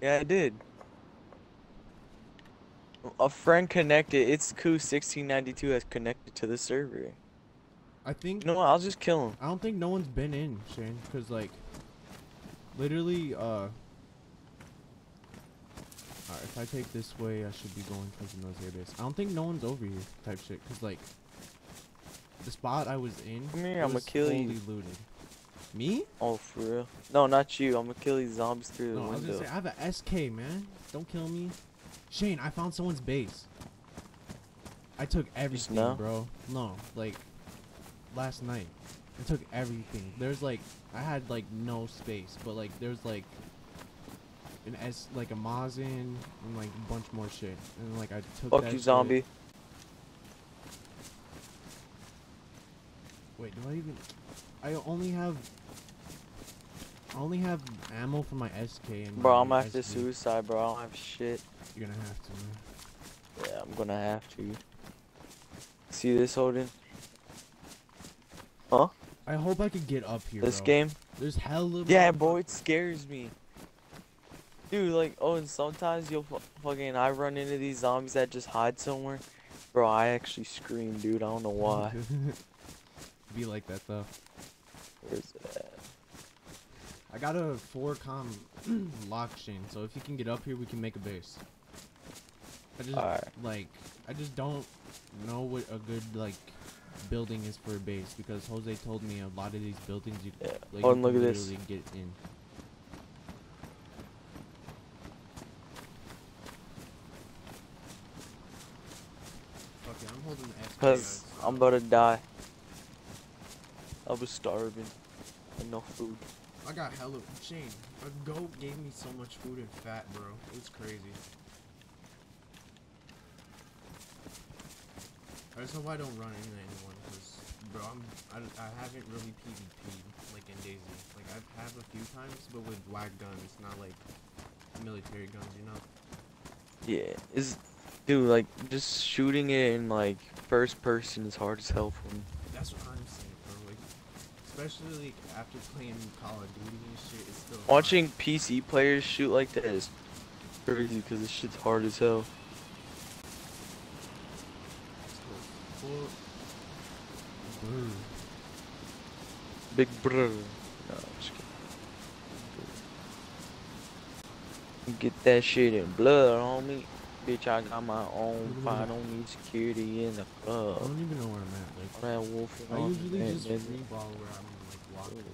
Yeah, I did. A friend connected. It's Ku1692 has connected to the server. I think. No. I'll just kill him. I don't think no one's been in, Shane, because like, literally, uh. Alright, if I take this way, I should be going towards the military base. I don't think no one's over here, type shit, because like, the spot I was in. Come here, I'ma was kill you. fully looted. Me? Oh, for real? No, not you. I'm gonna kill these zombies through the No, I was window. gonna say I have a SK, man. Don't kill me. Shane, I found someone's base. I took everything, now? bro. No, like last night. I took everything. There's like I had like no space, but like there's like an S like a Mosin and like a bunch more shit. And like I took Fuck that you, shit. zombie. Wait, do I even I only have I only have ammo for my SK and Bro, I'm after suicide, bro. I don't have shit. You're gonna have to, man. Yeah, I'm gonna have to. See this, Holden? Huh? I hope I could get up here. This bro. game? There's hella. Yeah, bro, it scares me. Dude, like, oh, and sometimes you'll fu- fucking, I run into these zombies that just hide somewhere. Bro, I actually scream, dude. I don't know why. Be like that though. Where's it at? I got a four com lock chain, so if you can get up here, we can make a base. I just Alright. like I just don't know what a good like building is for a base because Jose told me a lot of these buildings you Yeah. like Oh, you look can at this. literally get in. Fuck it, I'm holding the SK. Cause I'm about to die. I was starving. And no food. I got hella Shane. A goat gave me so much food and fat, bro. It's crazy. I just hope I don't run into anyone, cause bro, I'm I, I haven't really PvP'd like in DayZ. Like I have a few times, but with whack guns, not like military guns, you know. Yeah, is dude like just shooting it in like first person is hard as hell for me. That's what I'm saying, bro. Like, especially like, after playing Call of Duty and shit, it's still hard. Watching PC players shoot like that is crazy because this shit's hard as hell. Brr. Big brother. No. Get that shit in blood on me. Bitch, I got my own. I don't need security in the club. I don't even know where I'm at. Like, That wolf I usually just free ball where I'm like walking.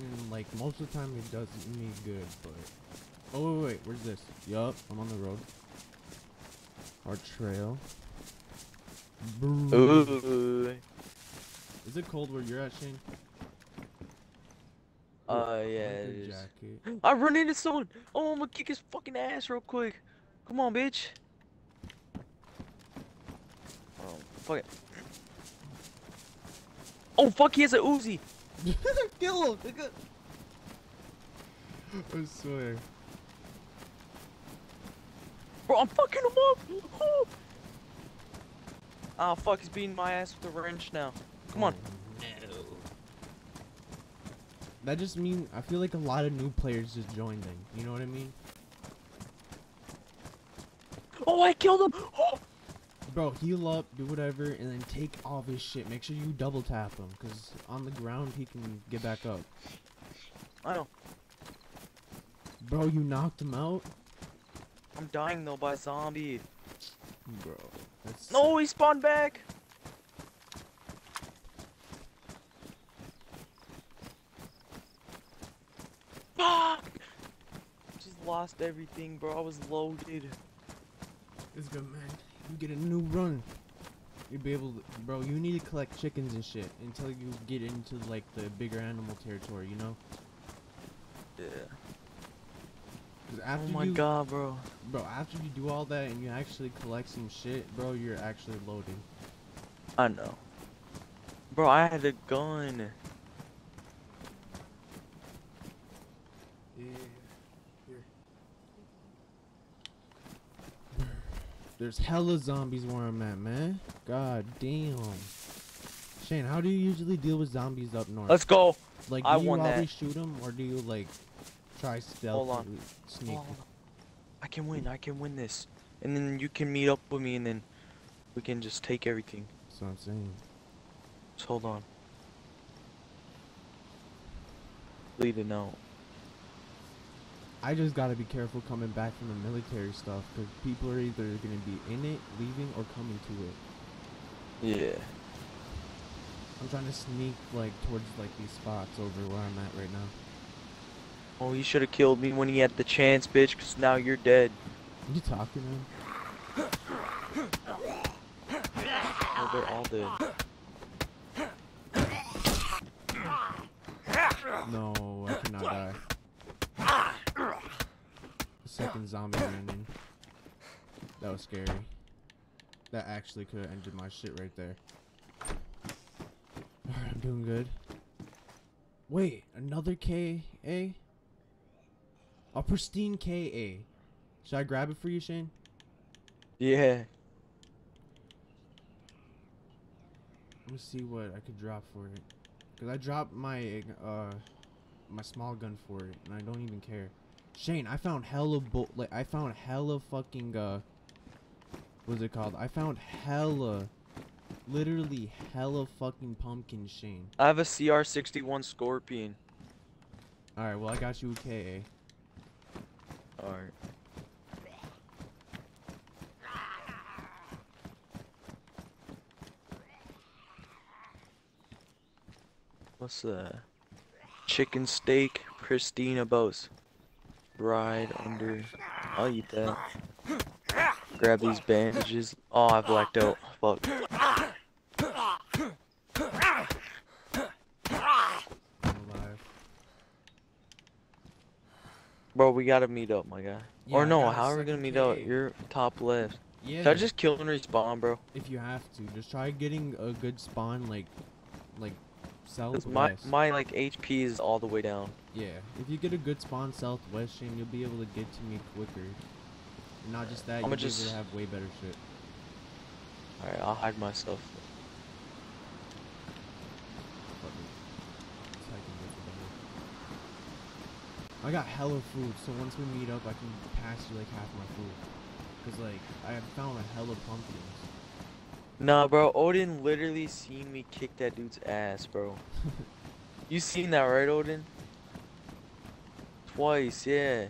And like most of the time it does me good, but oh wait, wait, where's this? Yup, I'm on the road. Our trail. Ooh. Is it cold where you're at, Shane? Uh, yeah, Winter it is. I run into someone. Oh, I'm gonna kick his fucking ass real quick. Come on, bitch. Oh, fuck it. Oh, fuck, he has a Uzi. Kill him! nigga. I swear. Bro, I'm fucking him up. Oh. Ah, fuck, he's beating my ass with a wrench now. Come on. No. That just means I feel like a lot of new players just joined in. You know what I mean? Oh, I killed him. Oh. Bro, heal up, do whatever, and then take all his shit. Make sure you double tap him, cause on the ground he can get back up. I know. Bro, you knocked him out, I'm dying though by a zombie. bro. That's No, he spawned back. Fuck! Just lost everything, bro. I was loaded. It's good, man. You get a new run. You'll be able to, bro. You need to collect chickens and shit until you get into like the bigger animal territory. You know? Yeah. Oh my you, god, bro. bro, after you do all that and you actually collect some shit, bro, you're actually loaded. I know. Bro, I had a gun. There's hella zombies where I'm at, man. God damn. Shane, how do you usually deal with zombies up north? Let's go. like, I do you won that. always shoot them, or do you like try stealth. Hold on. Sneak. Oh, I can win. I can win this. And then you can meet up with me, and then we can just take everything. That's what I'm saying. Just hold on. Lead it out. I just gotta be careful coming back from the military stuff, because people are either gonna be in it, leaving, or coming to it. Yeah. I'm trying to sneak like towards like these spots over where I'm at right now. Oh, he should have killed me when he had the chance, bitch. Cause now you're dead. you talking, man? Oh, they're all dead. No, I cannot die. Second zombie ran in. That was scary. That actually could have ended my shit right there. Alright, I'm doing good. Wait, another KA? A pristine KA. Should I grab it for you, Shane? Yeah. Let me see what I could drop for it. Cause I dropped my uh my small gun for it, and I don't even care. Shane, I found hella bo- like I found hella fucking uh what's it called? I found hella literally hella fucking pumpkin Shane. I have a CR61 Scorpion. Alright, well I got you KA. Alright. What's the Chicken steak, pristine abos. Ride under. I'll eat that. Grab these bandages. Oh, I blacked out. Fuck. Bro, we gotta meet up, my guy. Yeah, or no, how are we gonna meet up? You're top left. Yeah. Should I just kill and respawn, bro? if you have to, just try getting a good spawn like like southwest. my my like HP is all the way down. Yeah, if you get a good spawn southwest, Shane, you'll be able to get to me quicker. And not just that, I'ma you'll be able to have way better shit. Alright, I'll hide myself. Fuck it. That's how I can get to better. I got hella food, so once we meet up, I can pass you like half my food. Cause like I found a hella pumpkins. Nah, bro, Odin literally seen me kick that dude's ass, bro. you seen that, right, Odin? Twice, yeah.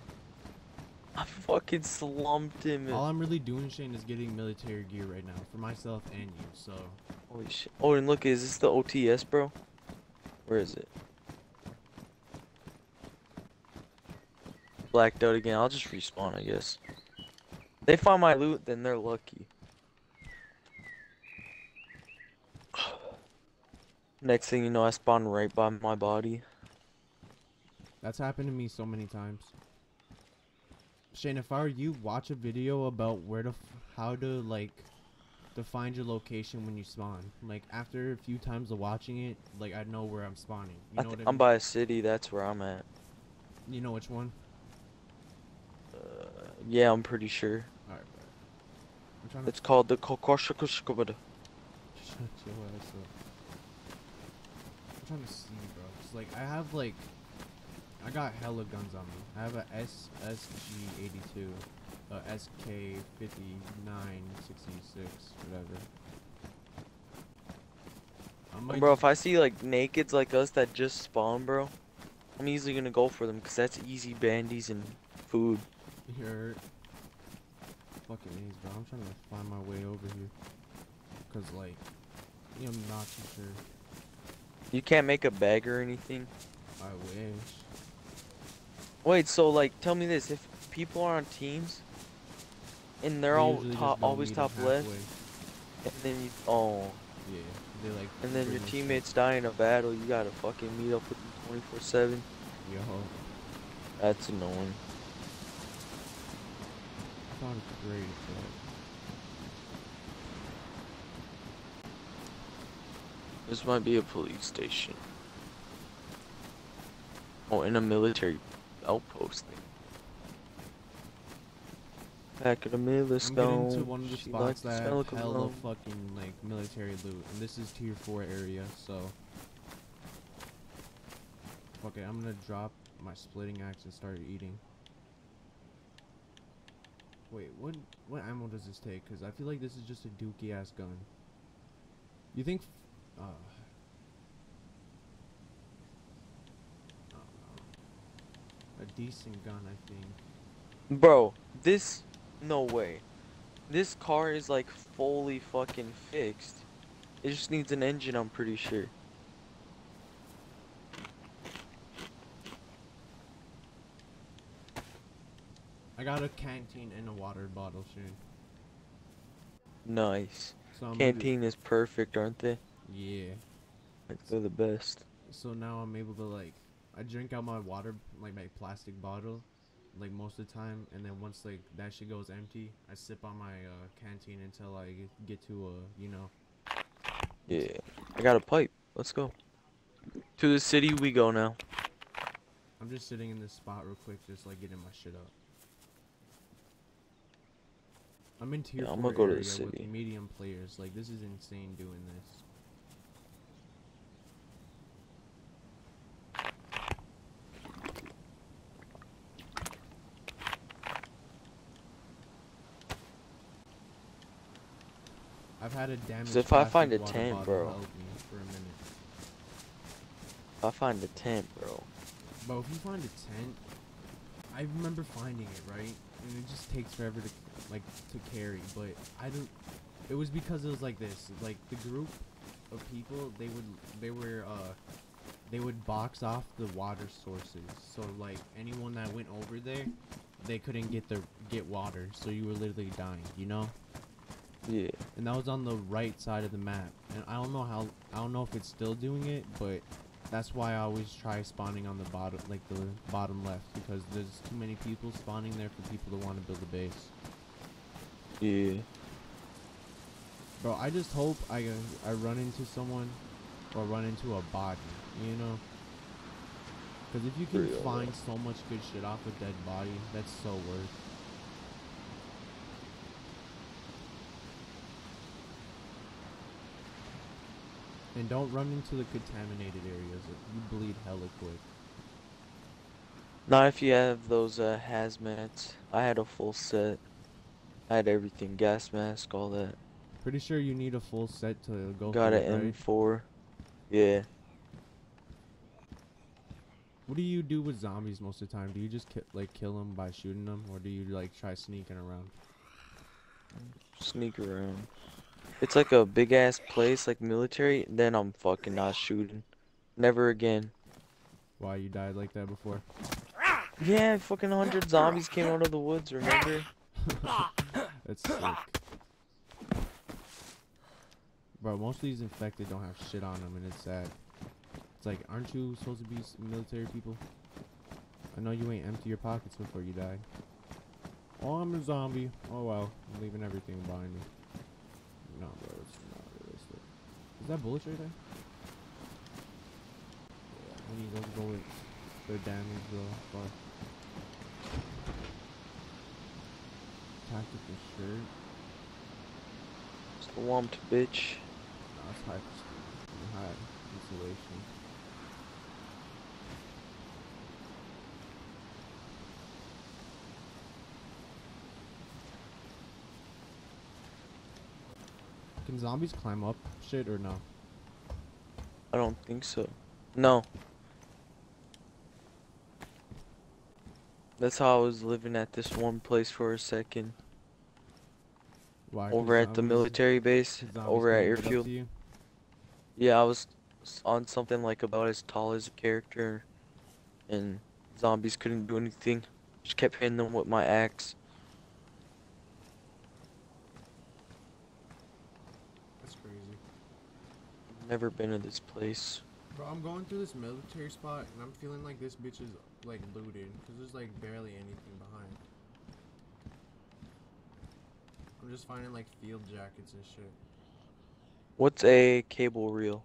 I fucking slumped him. All I'm really doing, Shane, is getting military gear right now for myself and you. So Holy shit. Odin, look, is this the OTS, bro? Where is it? Blacked out again. I'll just respawn, I guess. They find my loot, then they're lucky. Next thing you know, I spawn right by my body. that's happened to me so many times. Shane, if I were you, watch a video about where to, f- how to like, to find your location when you spawn. Like after a few times of watching it, like I know where I'm spawning. You I know what I I'm mean? by a city, that's where I'm at. You know which one? Uh, yeah, I'm pretty sure. Alright, bro. I'm trying to It's called the Kokoshakushkabada. Shut your ass up. Trying to see, bro. It's like I have like, I got hella guns on me. I have a SSG82, a SK5966, whatever. Might Bro, if I see like nakeds like us that just spawn, bro, I'm easily gonna go for them because that's easy bandies and food. You're fucking is, bro. I'm trying to find my way over here. Cause like, I'm not too sure. You can't make a bag or anything. I wish. Wait, so like, tell me this: if people are on teams and they're all top, always top left, and then you, oh, Yeah, they like. and then your teammates die in a battle, you gotta fucking meet up with them 24/7. Yo, That's annoying. sounds great, but This might be a police station. Oh, in a military outpost thing. Back at the I'm Millstone. getting to one of the she spots that have of hella fucking like military loot, and this is tier four area, so. Okay, I'm gonna drop my splitting axe and start eating. Wait, what what ammo does this take? Cause I feel like this is just a dookie ass gun. You think? Uh, know. A decent gun, I think. Bro, this no way. This car is like fully fucking fixed. It just needs an engine, I'm pretty sure. I got a canteen and a water bottle soon. Nice. So Canteen is perfect, aren't they? Yeah. Like they're the best. So now I'm able to like, I drink out my water, like my plastic bottle, like most of the time, and then once like that shit goes empty, I sip on my uh, canteen until I get- to uh, you know, Yeah. I got a pipe. Let's go. To the city we go now. I'm just sitting in this spot real quick, just like getting my shit up. I'm in tier Yeah, four I'ma go to the city. with medium players. Like this is insane doing this. I've had a damage. if I find a tent, bro. Help me for a minute. If I find a tent, bro. But if you find a tent, I remember finding it right, and it just takes forever to like to carry. But I don't. It was because it was like this. Like the group of people, they would they were uh they would box off the water sources. So like anyone that went over there, they couldn't get the get water. So you were literally dying. You know. Yeah. And that was on the right side of the map. And I don't know how I don't know if it's still doing it, but that's why I always try spawning on the bottom like the bottom left because there's too many people spawning there for people to want to build a base. Yeah. Bro, I just hope I I run into someone or run into a body, you know? Cuz if you can Real. find so much good shit off a dead body, that's so worth. And don't run into the contaminated areas. You bleed hella quick. Not if you have those uh, hazmats. I had a full set. I had everything, gas mask, all that. Pretty sure you need a full set to go Got an right? M4. Yeah. What do you do with zombies most of the time? Do you just ki- like kill them by shooting them, or do you like try sneaking around? Sneak around. It's like a big ass place, like military. Then I'm fucking not shooting. Never again. Why you died like that before? Yeah, fucking hundred zombies came out of the woods. Remember? That's sick. Bro, most of these infected don't have shit on them, and it's sad. It's like, aren't you supposed to be military people? I know you ain't empty your pockets before you die. Oh, I'm a zombie. Oh well, I'm leaving everything behind me. No, bro, it's not realistic. Is that bullets right there? Yeah, I need those bullets. They're damage though. Fuck. Tactical shirt. Swamped bitch. No, it's high. High insulation. Can zombies climb up shit or no? I don't think so. No. That's how I was living at this one place for a second. Why? Over at the military base, over at couldn't get up to airfield. Yeah, I was on something like about as tall as a character, and zombies couldn't do anything. Just kept hitting them with my axe. That's crazy. Never been to this place. Bro, I'm going through this military spot and I'm feeling like this bitch is like looted because there's like barely anything behind. I'm just finding like field jackets and shit. What's a cable reel?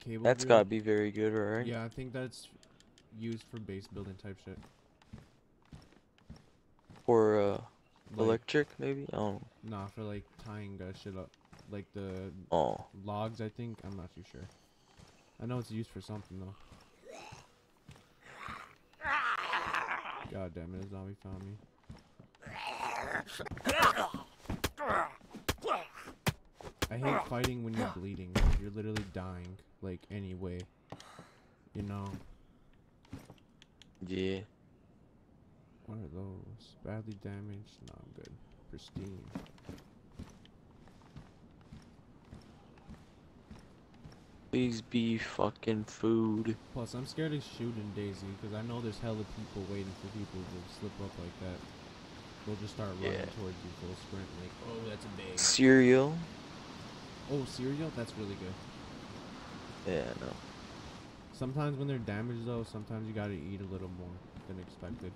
Cable That's reel? gotta be very good, right? Yeah, I think that's used for base building type shit. For uh, Like, electric, maybe? Oh, Nah, for like tying uh, shit up. Like the oh. logs, I think. I'm not too sure. I know it's used for something though. God damn it, a zombie found me. I hate fighting when you're bleeding. You're literally dying, like anyway. You know. Yeah. What are those? Badly damaged? No, I'm good. Pristine. Please be fucking food. Plus, I'm scared of shooting DayZ because I know there's hella people waiting for people to slip up like that. They'll just start running Yeah. towards you full sprint, like, oh, that's a big. Cereal? Oh, cereal? That's really good. Yeah, no. Sometimes when they're damaged, though, sometimes you gotta eat a little more than expected.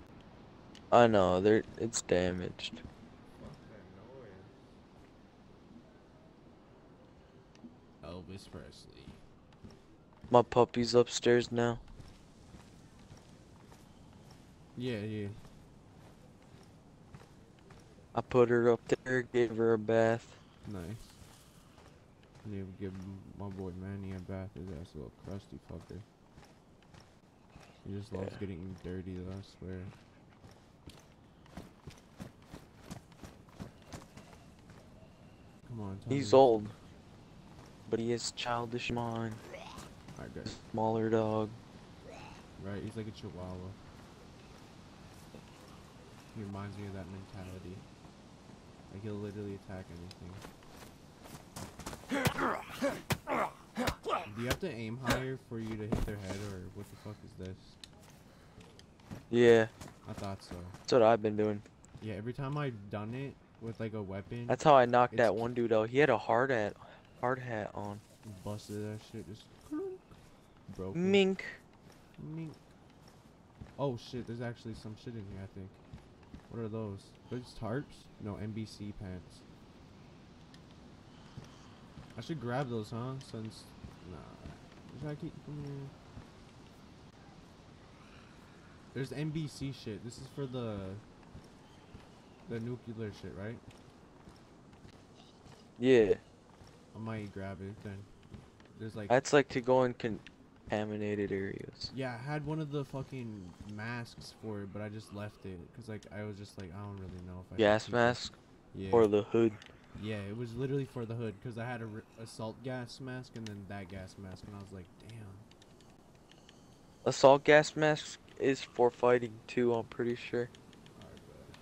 I know, they're it's damaged. Elvis Presley. My puppy's upstairs now. Yeah, yeah. I put her up there, gave her a bath. Nice. Need to give my boy Manny a bath. His ass a little crusty fucker. He just loves Yeah. getting dirty, though, I swear. Come on, He's me. old. But he has childish mind. Alright, good. Smaller dog. Right, he's like a chihuahua. He reminds me of that mentality. Like he'll literally attack anything. Do you have to aim higher for you to hit their head, or what the fuck is this? Yeah, I thought so. that's what I've been doing. Yeah, every time I've done it with like a weapon, That's how I knocked It's- that one dude out. He had a hard hat, hard hat on. busted that shit, just broke. Mink. Mink. Oh shit, there's actually some shit in here, I think. What are those? Those tarps? No, NBC pants. I should grab those, huh? Since, nah. Should I keep them here? There's NBC shit. This is for the, the nuclear shit, right? Yeah, I might grab it then. There's like that's like to go in contaminated areas. Yeah, I had one of the fucking masks for it, but I just left it because like I was just like I don't really know if I Gas it. mask Yeah, or the hood. yeah, it was literally for the hood because I had a r- assault gas mask and then that gas mask, and I was like, damn. Assault gas mask is for fighting too. I'm pretty sure. Alright, bet.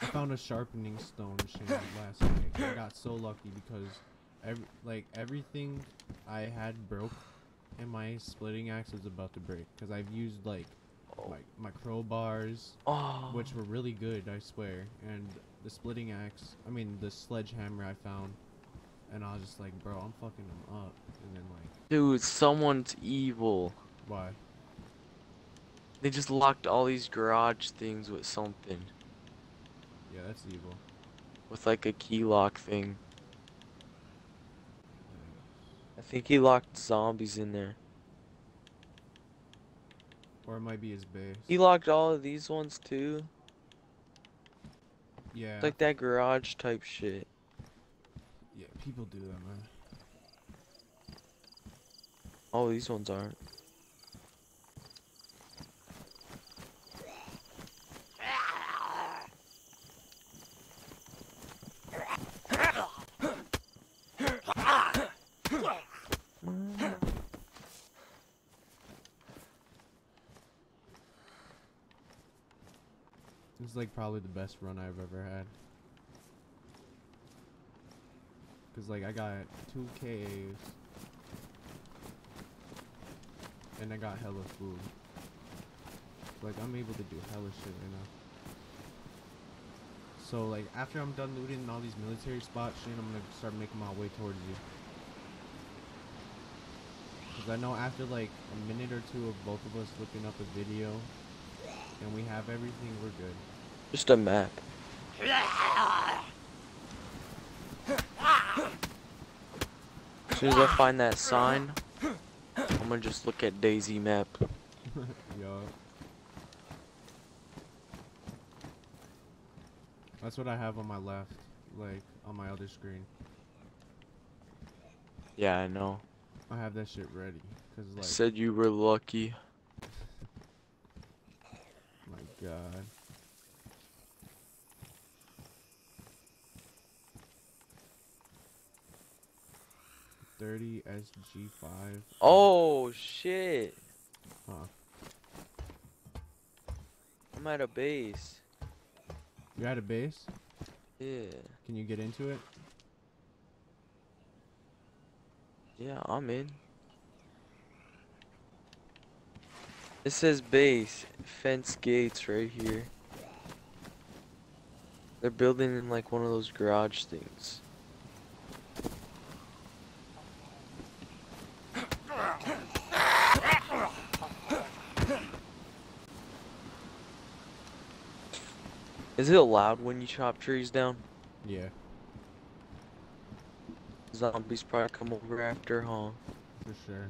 I found a sharpening stone shit last night. I got so lucky because every like everything I had broke and my splitting axe was about to break because I've used like my, my crowbars Oh. which were really good I swear and the splitting axe I mean the sledgehammer I found and I was just like bro I'm fucking them up and then like Dude, someone's evil. why They just locked all these garage things with something. Yeah that's evil With like a key lock thing. I think he locked zombies in there. or it might be his base He locked all of these ones too. yeah It's like that garage type shit. yeah people do that man Oh, these ones aren't. Is like probably the best run I've ever had. Cause like I got two KAs. And I got hella food. Like I'm able to do hella shit right now. So like after I'm done looting all these military spots shit, I'm gonna start making my way towards you. Cause I know after like a minute or two of both of us looking up a video and we have everything, we're good. Just a map. As soon as I find that sign, I'm gonna just look at DayZ map. Yo. That's what I have on my left, like on my other screen. Yeah, I know. I have that shit ready, cause like, Said you were lucky. my god. Thirty SG five. Oh shit! Huh. I'm at a base. You're at a base. Yeah. Can you get into it? Yeah, I'm in. It says base, fence gates right here. They're building in like one of those garage things. Is it allowed when you chop trees down? Yeah, Zombies probably come over after, huh? for sure.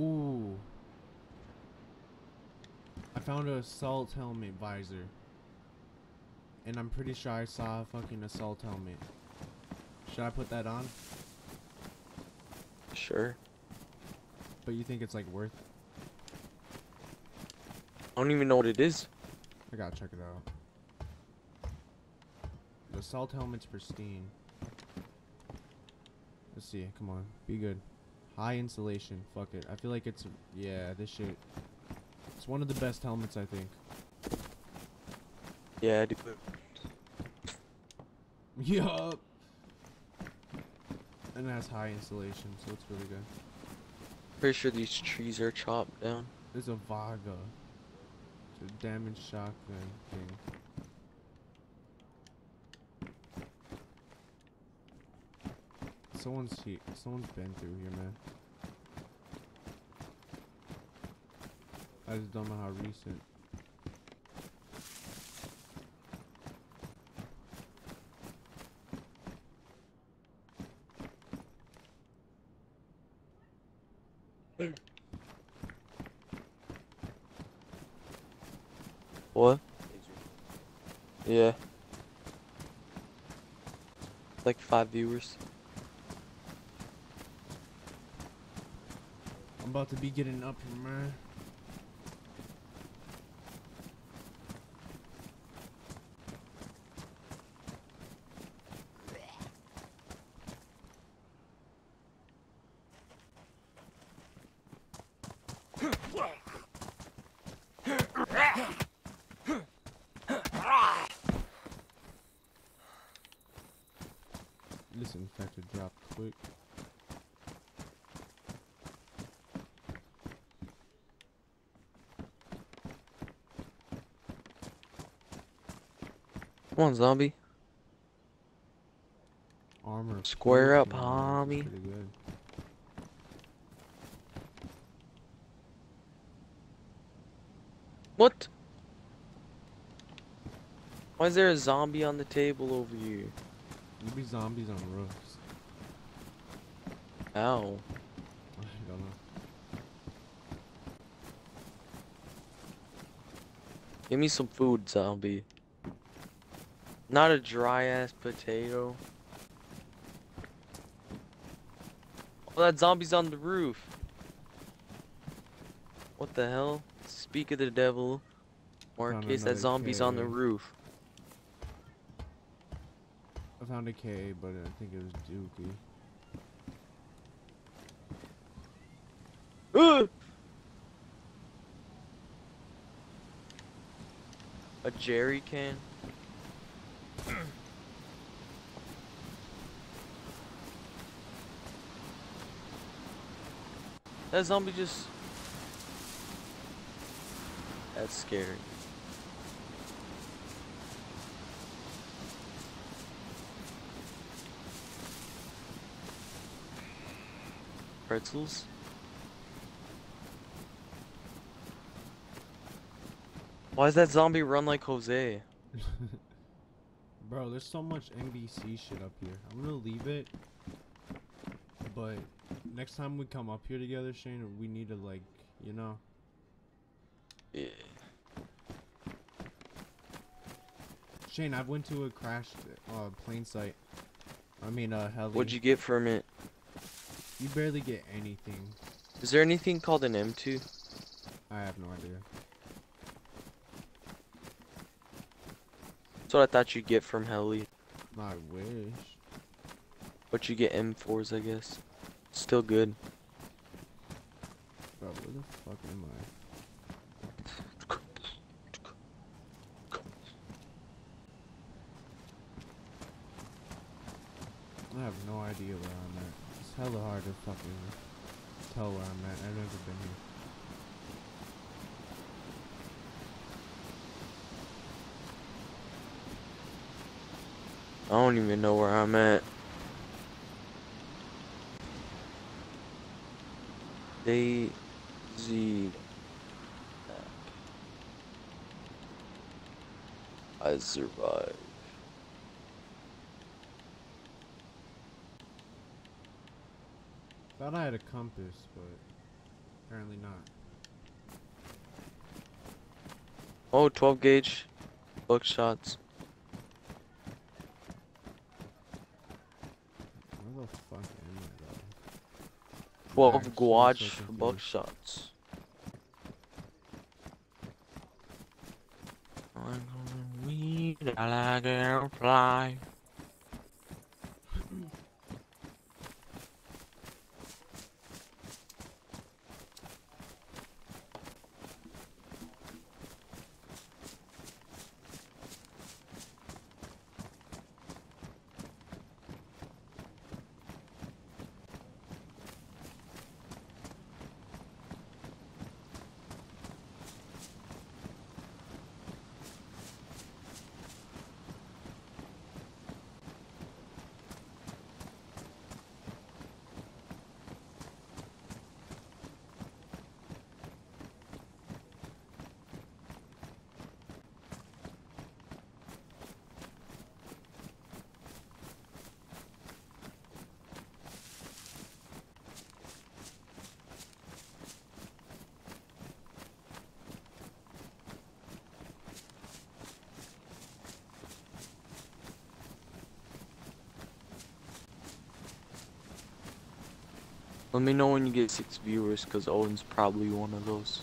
Ooh. I found a assault helmet visor. And I'm pretty sure I saw a fucking assault helmet. Should I put that on? Sure. But you think it's like worth? I don't even know what it is. I gotta check it out. The salt helmet's pristine. Let's see. Come on, be good. High insulation. Fuck it. I feel like it's yeah. This shit. It's one of the best helmets I think. Yeah, dude. Yup. And it has high insulation, so it's really good. Pretty sure these trees are chopped down. There's a Vaiga. A damage shotgun thing. Someone's he someone's been through here, man. I just don't know how recent. What? Yeah. Like five viewers. I'm about to be getting up here, man. This infected dropped quick. Come on, zombie. Armor. Square up, 14, homie. What? Why is there a zombie on the table over here? Maybe zombies on roofs. Ow. I don't know. Give me some food, zombie. Not a dry ass potato. Oh, that zombie's on the roof. What the hell? Speak of the devil. Or in case that zombie's on the roof. I found a K, but I think it was Dookie. A jerry can? That zombie just... That's scary. Pretzels? Why does that zombie run like Jose? Bro, there's so much NBC shit up here. I'm gonna leave it. But next time we come up here together, Shane, we need to like, you know. Yeah. Shane, I went to a crashed uh, plane site. I mean, uh, heli. What'd you get from it? You barely get anything. Is there anything called an M2? I have no idea. What I thought you'd get from heli. I wish. But you get M4s, I guess. Still good. Bro, where the fuck am I? I have no idea where I'm at. It's hella hard to fucking tell where I'm at. I've never been here. I don't even know where I'm at. DayZ. I survived. Thought I had a compass, but apparently not. Oh, 12 gauge buckshots. Where the fuck am I though? 12 Alright, so I'm so gauge confused. buckshots. I'm gonna like a Let me know when you get six viewers, cause Owen's probably one of those.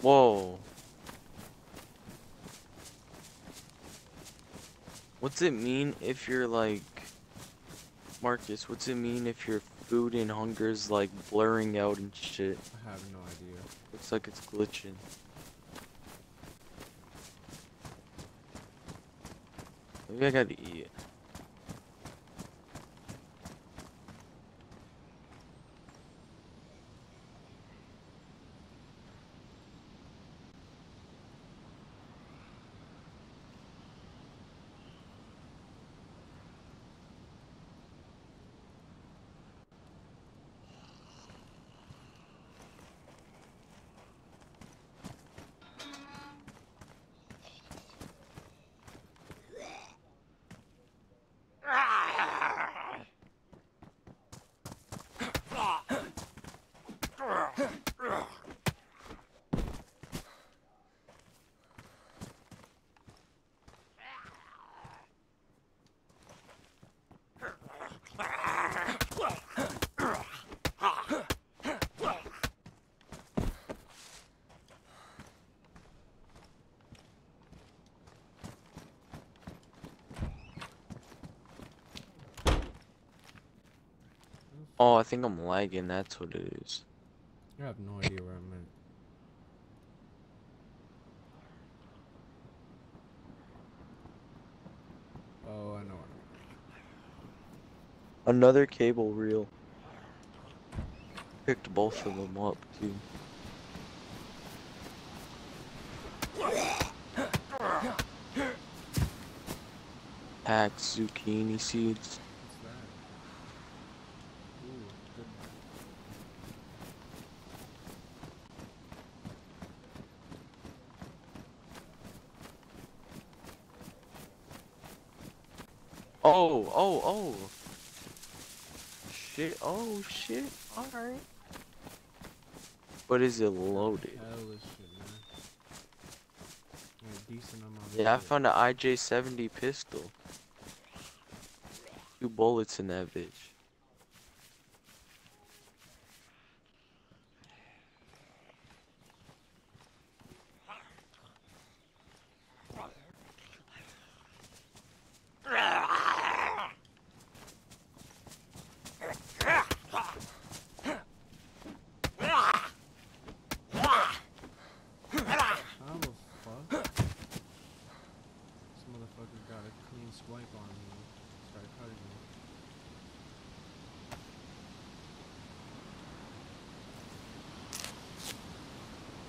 Whoa. What's it mean if you're like Marcus, what's it mean if your food and hunger is like blurring out and shit? I have no idea. Looks like it's glitching. Maybe I gotta eat. Oh, I think I'm lagging, that's what it is. I have no idea where I'm at. Oh, I know. Another cable reel. Picked both of them up too. Packed zucchini seeds. What's that? Ooh, good. Oh, oh, oh. Shit, oh shit, alright. But is it loaded? Shit, man. Yeah, decent amount. of Yeah, I found an IJ-70 pistol. Two bullets in that bitch. How the fuck? This motherfucker got a clean swipe on me. Started cutting me.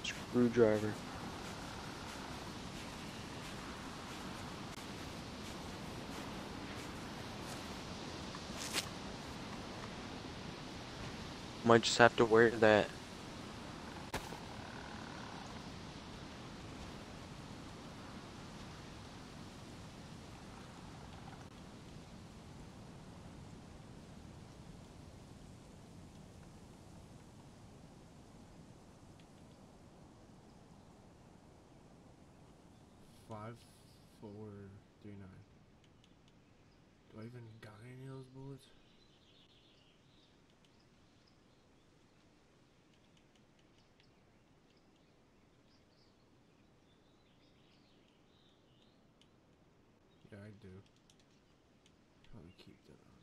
Screwdriver. Might just have to wear that. Five, four, three, nine. Do I even got any of those bullets? Yeah, I do. Probably keep that on.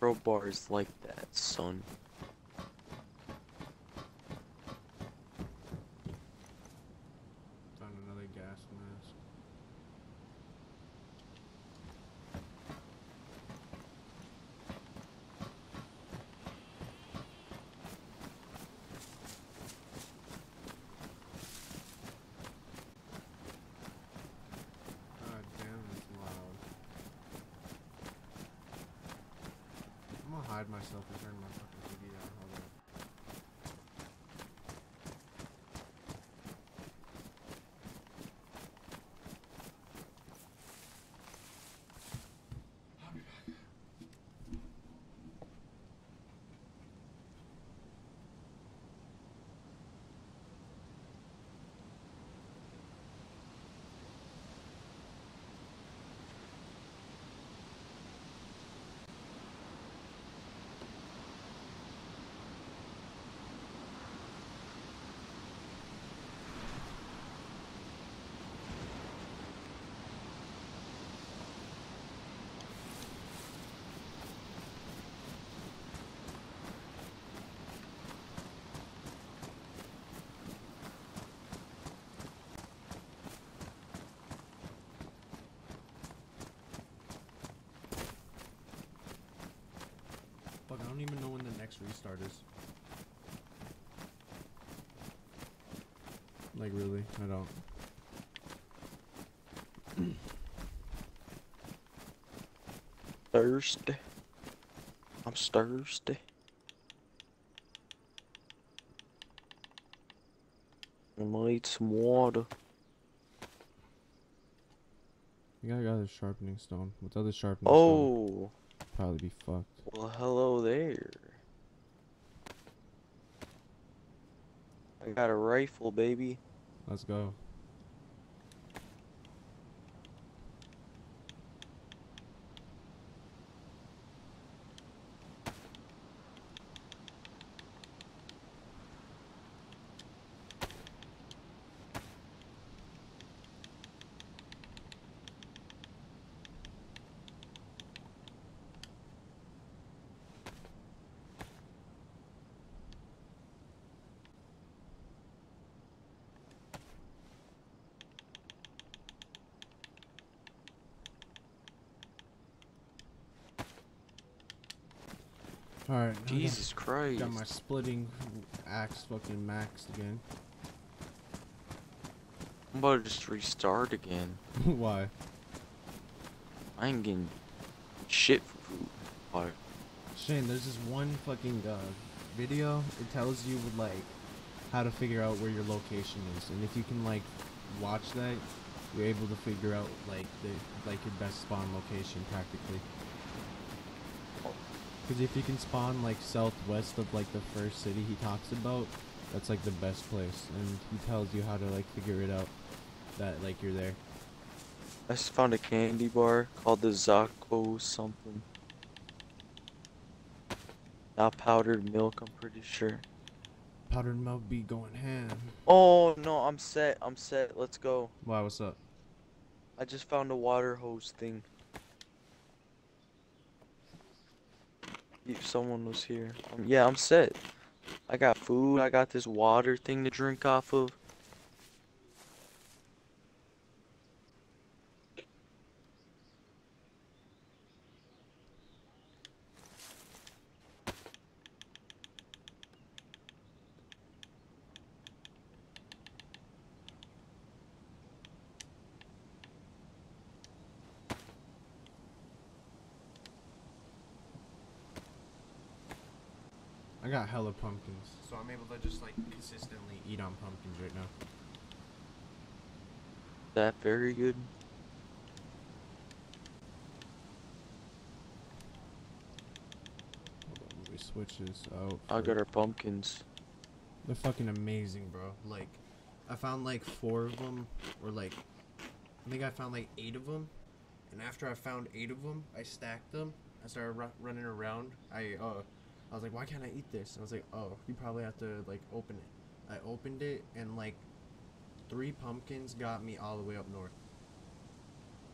Crowbars like that, son. Found another gas mask. God damn, it's loud. I'm gonna hide myself and turn my fucking TV down. Hold on. Fuck, I don't even know when the next restart is. Like, really? I don't. Thirsty. I'm thirsty. I'm gonna eat some water. You gotta got a sharpening stone. What's other sharpening stone? Oh, probably be fucked. Hello there. I got a rifle, baby. Let's go. Alright, I got- Jesus Christ. got my splitting axe fucking maxed again. I'm about to just restart again. Why? I ain't getting shit for food. Why? Shane, there's this one fucking uh, video. It tells you like how to figure out where your location is, and if you can like watch that, you're able to figure out like the like your best spawn location practically. Because if you can spawn like southwest of like the first city he talks about, that's like the best place, and he tells you how to like figure it out that like you're there. I just found a candy bar called the Zaco something. Not powdered milk, I'm pretty sure. Powdered milk be going ham. Oh no, I'm set. I'm set. Let's go. Wow, what's up? I just found a water hose thing. If someone was here. Um, yeah, I'm set. I got food. I got this water thing to drink off of. I got hella pumpkins, so I'm able to just like consistently eat on pumpkins right now. That very good. Hold on, let switch this out. I got our pumpkins. They're fucking amazing, bro. Like, I found like four of them, or like, I think I found like eight of them. And after I found eight of them, I stacked them. I started ru- running around. I uh, I was like, why can't I eat this? And I was like, oh, you probably have to like open it. I opened it, and like, three pumpkins got me all the way up north.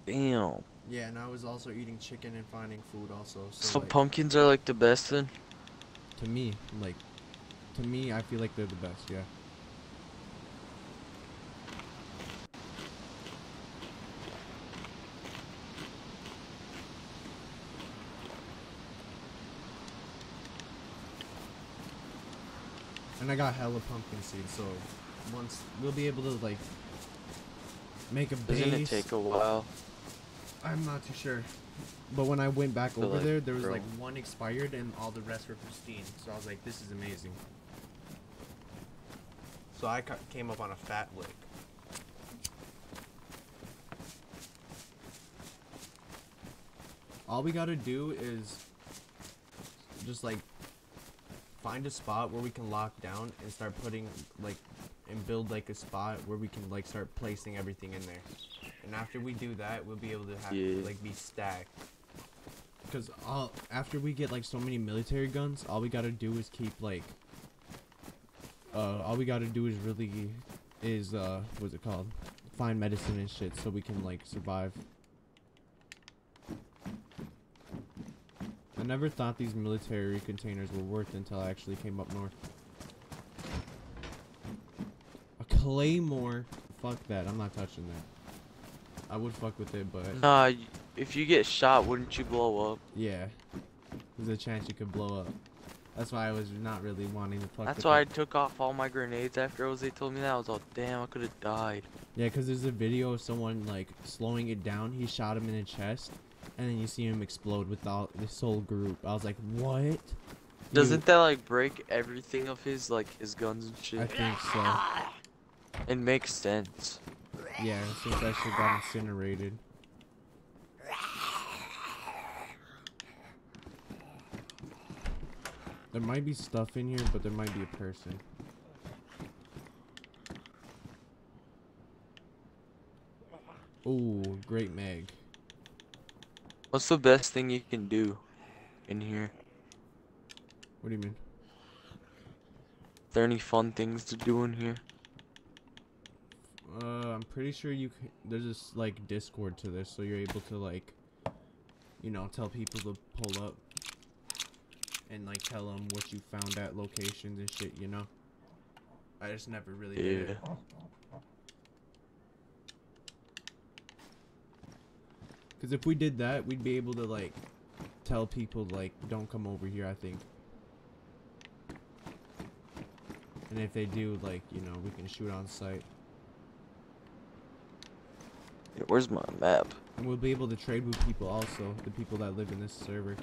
Damn. Yeah, and I was also eating chicken and finding food also. So, So like, pumpkins are like the best then? to me, like, to me, I feel like they're the best. Yeah. And I got hella pumpkin seeds, so once we'll be able to like make a base. Doesn't it take a while? I'm not too sure. But when I went back over like, there, there was like one expired and all the rest were pristine. So I was like, this is amazing. So I came up on a fat lick. All we gotta do is just like find a spot where we can lock down and start putting like and build like a spot where we can like start placing everything in there. And after we do that, we'll be able to have Yeah. like be stacked. Cause all after we get like so many military guns, all we gotta do is keep like. Uh, all we gotta do is really, is uh, what's it called? Find medicine and shit so we can like survive. I never thought these military containers were worth until I actually came up north. A claymore? Fuck that. I'm not touching that. I would fuck with it, but Nah, if you get shot, wouldn't you blow up? yeah, there's a chance you could blow up. That's why I was not really wanting to fuck. That's why I took off all my grenades after Jose told me that. I was all, damn, I could have died. Yeah, cause there's a video of someone like slowing it down. He shot him in the chest, and then you see him explode with all this whole group. I was like, what? Doesn't that like break everything of his, like his guns and I shit? think so. It makes sense. Yeah, since I should got incinerated. There might be stuff in here, but there might be a person. Oh, great Meg. What's the best thing you can do in here? What do you mean? Are there any fun things to do in here? Uh, I'm pretty sure you can. There's this like Discord to this, so you're able to like, you know, tell people to pull up and like tell them what you found at locations and shit. You know. I just never really did Yeah. it. Because if we did that, we'd be able to like tell people like don't come over here. I think. And if they do, like you know, we can shoot on sight. Yeah, Where's my map? And we'll be able to trade with people also, the people that live in this server.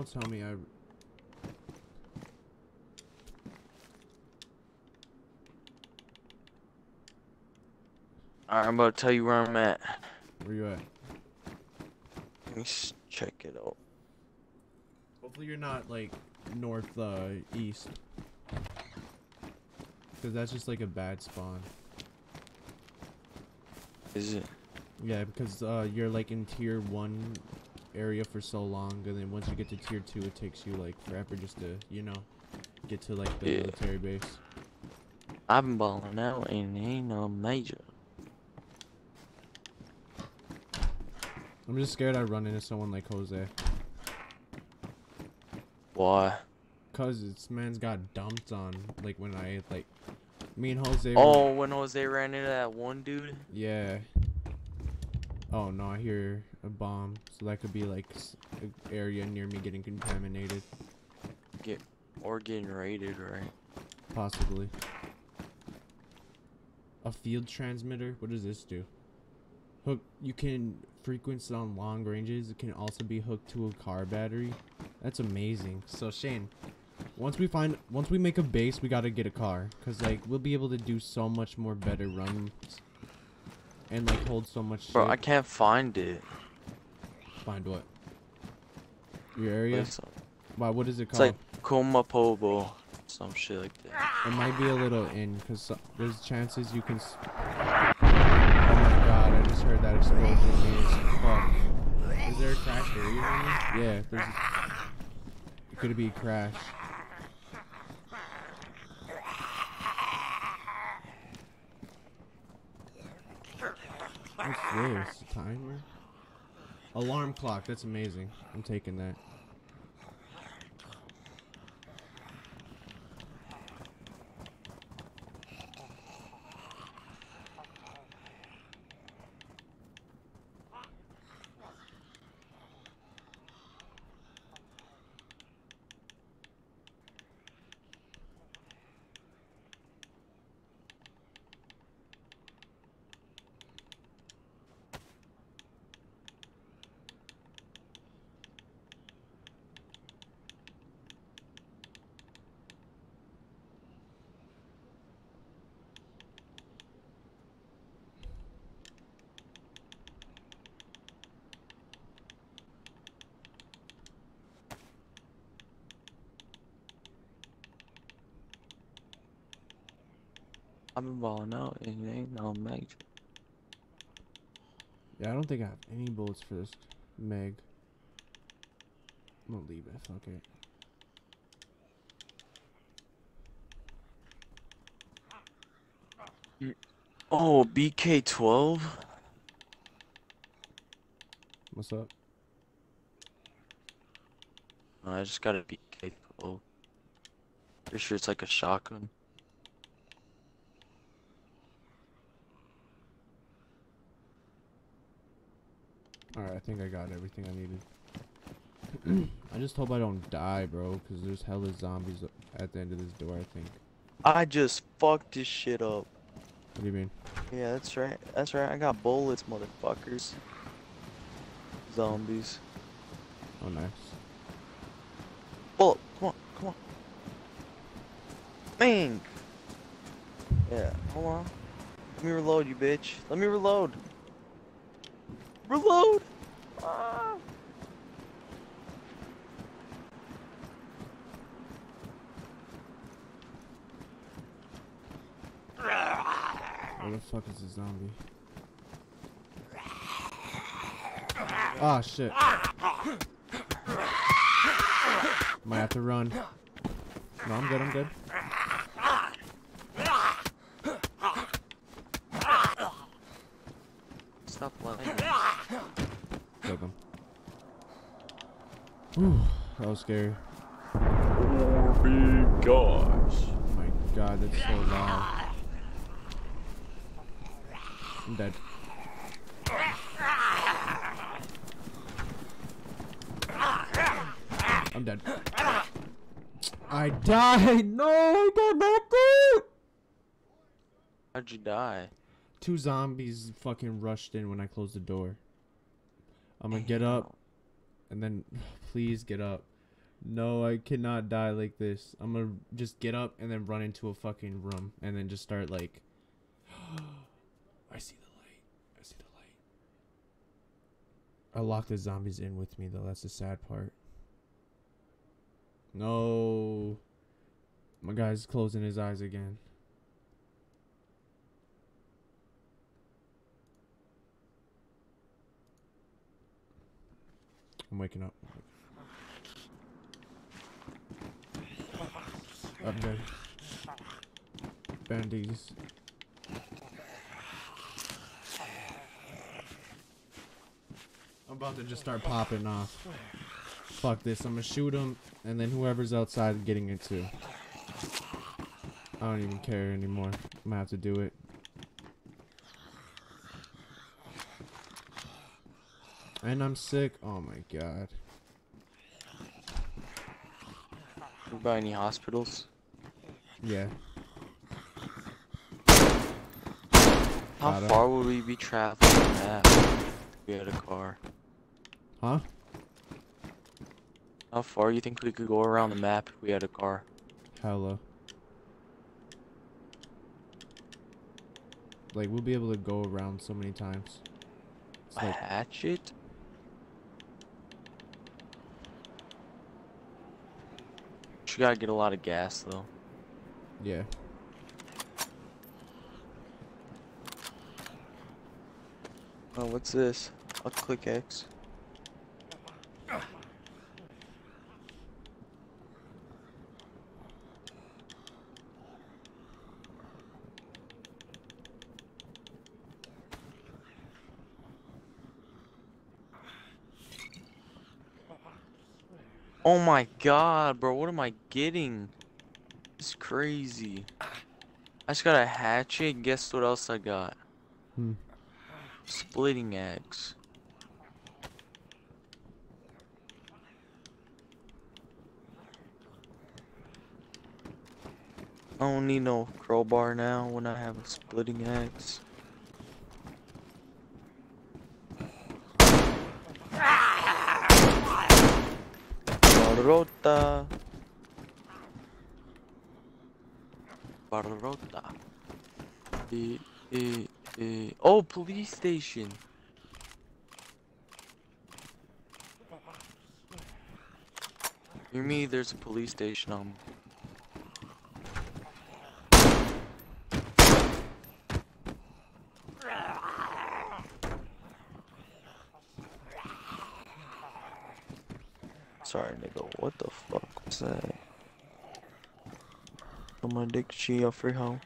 Don't tell me I. Alright, I'm about to tell you where I'm at. Where you at? Let me check it out. Hopefully you're not like north uh east. Cause that's just like a bad spawn. Is it? Yeah, because uh you're like in tier one area for so long and then once you get to tier two it takes you like forever just to, you know, get to like the Yeah. military base. I've been balling out and it ain't no major. I'm just scared I run into someone like Jose. Why? Cause this man's got dumped on like when I like me and Jose were- Oh, when Jose ran into that one dude? Yeah. Oh no, I hear a bomb. So that could be like an area near me getting contaminated, Get Or getting raided, right? possibly. A field transmitter. What does this do? Hook. You can frequency it on long ranges. It can also be hooked to a car battery. That's amazing. So Shane, once we find, once we make a base, we gotta get a car, cause like we'll be able to do so much more better runs. And like hold so much. Bro, shit. I can't find it. Find what? Your area? Why? What is it called? it's like Komapobo. Some shit like that. it might be a little in, cause so- there's chances you can. Oh my god! I just heard that explosion. Is fuck. Is there a crash area? Yeah. There's. A, it could be a crash. What's this? A timer? Alarm clock. That's amazing. I'm taking that. I've been balling out and it ain't no Meg. Yeah, I don't think I have any bullets for this Meg. I'm gonna leave it. Fuck it. Oh, BK12? What's up? I just got a BK12. Pretty sure it's like a shotgun. Alright, I think I got everything I needed. I just hope I don't die, bro, because there's hella zombies at the end of this door, I think. I just fucked this shit up. What do you mean? Yeah, that's right. That's right. I got bullets, motherfuckers. Zombies. Oh, nice. Bullet, come on, come on. Bang! Yeah, hold on. Let me reload, you bitch. Let me reload. Reload! Ah! Where the fuck is the zombie? Ah, shit. Might have to run. No, I'm good, I'm good. Stop lying. Took him. Whew, that was scary. Four big guys. Oh my god, that's so loud. I'm dead. I'm dead. I died! No, I got knocked out! How'd you die? Two zombies fucking rushed in when I closed the door. I'm gonna get up and then please get up. No, I cannot die like this. I'm gonna just get up and then run into a fucking room and then just start like I see the light. I see the light. I locked the zombies in with me though, that's the sad part. No. My guy's closing his eyes again. I'm waking up. Dead. Bandies. I'm about to just start popping off. Fuck this. I'm gonna shoot him, and then whoever's outside getting it too. I don't even care anymore. I'm gonna have to do it. And I'm sick. Oh my god. By any hospitals? Yeah. How far would we be traveling that if we had a car? Huh? How far you think we could go around the map if we had a car? Hella. Like we'll be able to go around so many times. It's A like hatchet? Gotta get a lot of gas though. yeah. Oh, what's this? I'll click X. Oh my god, bro, what am I getting? It's crazy. I just got a hatchet, guess what else I got? Hmm. Splitting axe. I don't need no crowbar now when I have a splitting axe. Balota. Balota. Eh, eh, eh. Oh, police station. Near me, there's a police station on. Nigga. What the fuck was that? I'm gonna dick she a free home.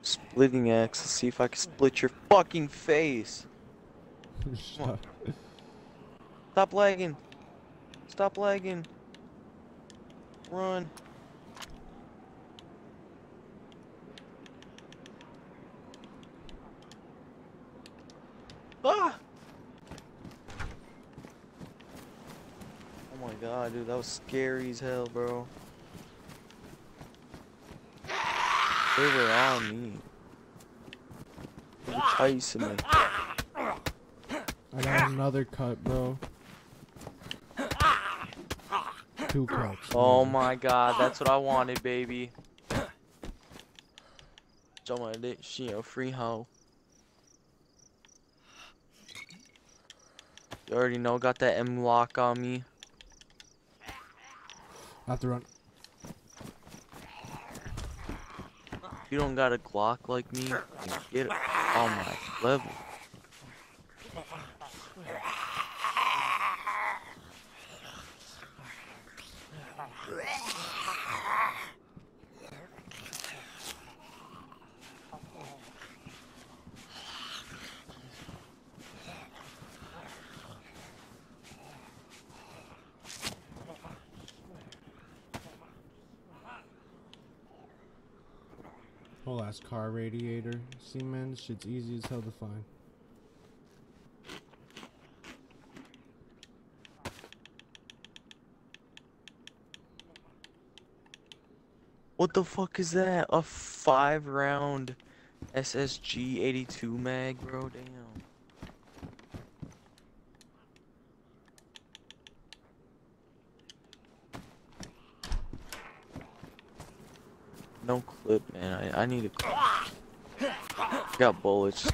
Splitting axe. Let's see if I can split your fucking face. Shut. Stop lagging. Stop lagging. Run. Ah! Oh my god, dude, that was scary as hell, bro. They were on me. They were chasing me. I got another cut, bro. Two cuts. Oh my god, that's what I wanted, baby. Show my dick, she a free hoe. You already know, got that M lock on me. I have to run. You don't got a Glock like me. Get on my level. Whole ass car radiator. See, shit's easy as hell to find. What the fuck is that? A five round SSG 82 mag, bro? Damn. No clip, man. I, I need a clip. Got bullets.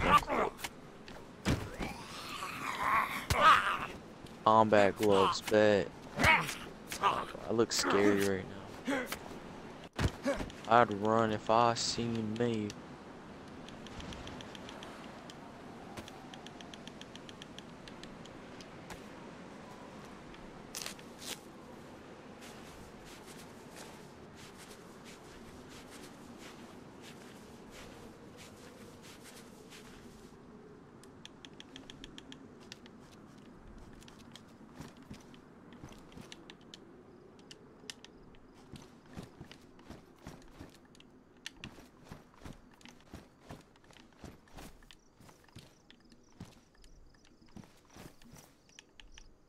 Combat gloves, bet. I look scary right now. I'd run if I seen me.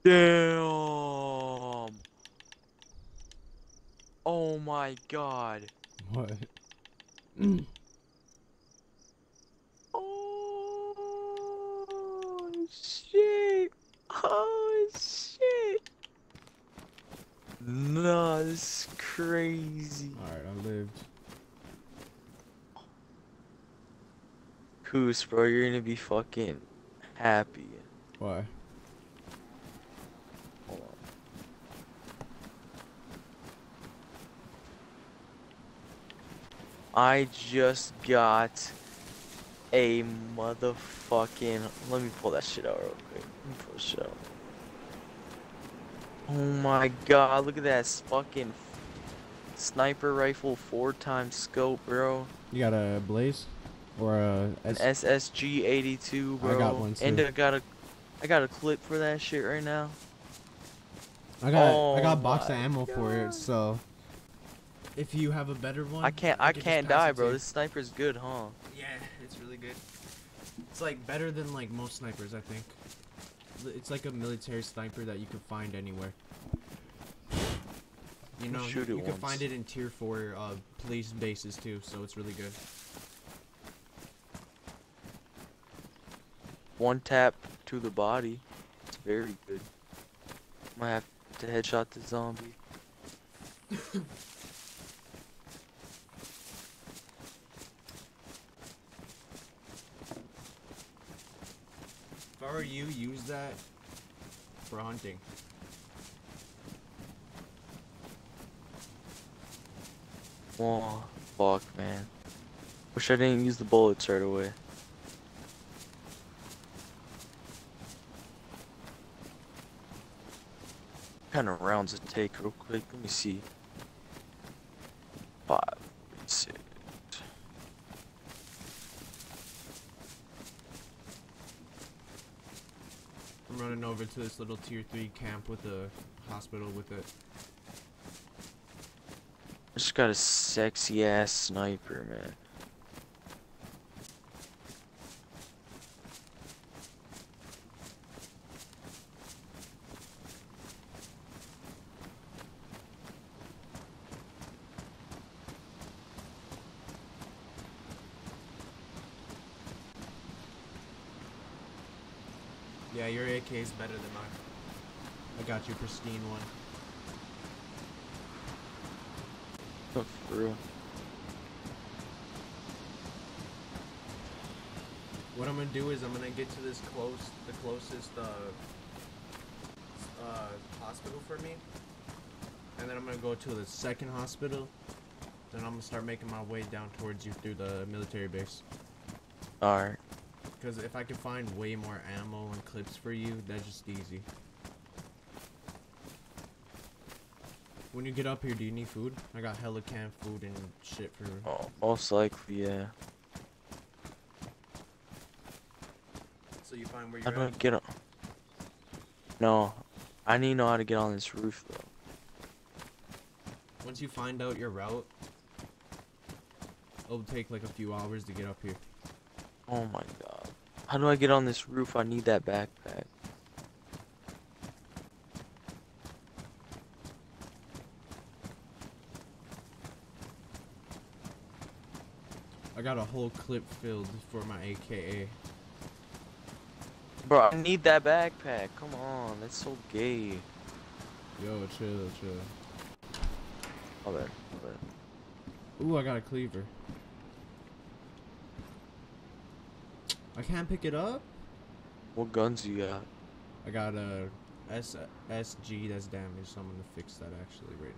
Damn. Oh my god. What? Oh shit. Oh shit. Nah, this is crazy. Alright, I lived. Koos, bro, you're gonna be fucking happy. Why? I just got a motherfucking. Let me pull that shit out real quick. Let me pull shit out. Oh my god, look at that fucking sniper rifle four times scope, bro. You got a blaze? Or a An S- SSG 82, bro. I got one, And. I got a, I got a clip for that shit right now. I got I Oh got a box of my ammo for it, so if you have a better one, I can't, I could can't die, bro. you. This sniper's good, huh? Yeah, it's really good. It's like better than like most snipers, I think. It's like a military sniper that you can find anywhere. You know, shoot you, you can find it in tier four uh, police bases too, so it's really good. One tap to the body. It's very good. Might have to headshot the zombie. If I were you, use that for hunting. Oh, fuck, man. Wish I didn't use the bullets right away. Kind of rounds it take real quick? Let me see. Five, six. I'm running over to this little tier three camp with a hospital with it. I just got a sexy ass sniper, man. Yeah, your AK is better than mine. I got you pristine one. Oh, for real. What I'm gonna do is I'm gonna get to this close, the closest uh, uh, hospital for me, and then I'm gonna go to the second hospital. Then I'm gonna start making my way down towards you through the military base. Alright. Because if I can find way more ammo and clips for you, that's just easy. When you get up here, do you need food? I got hella canned food and shit for. Oh, most likely, yeah. So you find where you're I don't at. get on? No, I need to know how to get on this roof though. Once you find out your route, it'll take like a few hours to get up here. Oh my god. How do I get on this roof? I need that backpack. I got a whole clip filled for my AKA. Bro, I need that backpack. Come on, that's so gay. Yo, chill, chill. My bad. Ooh, I got a cleaver. I can't pick it up. What guns you got? I got a S SG that's damaged, so I'm gonna fix that actually right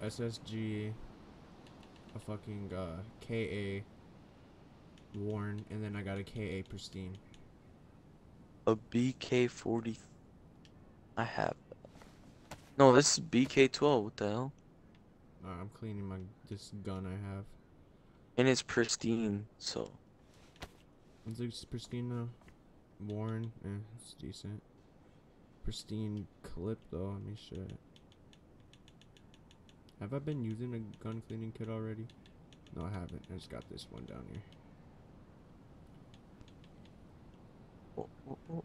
now. SSG, a fucking uh, KA worn, and then I got a KA pristine. A BK-40. I have. No, this is BK-12. What the hell? Uh, I'm cleaning my this gun I have. And it's pristine, so. It's like pristine now. Worn, eh, it's decent. Pristine clip though. I mean, shit. Have I been using a gun cleaning kit already? No, I haven't. I just got this one down here. Oh, oh, oh.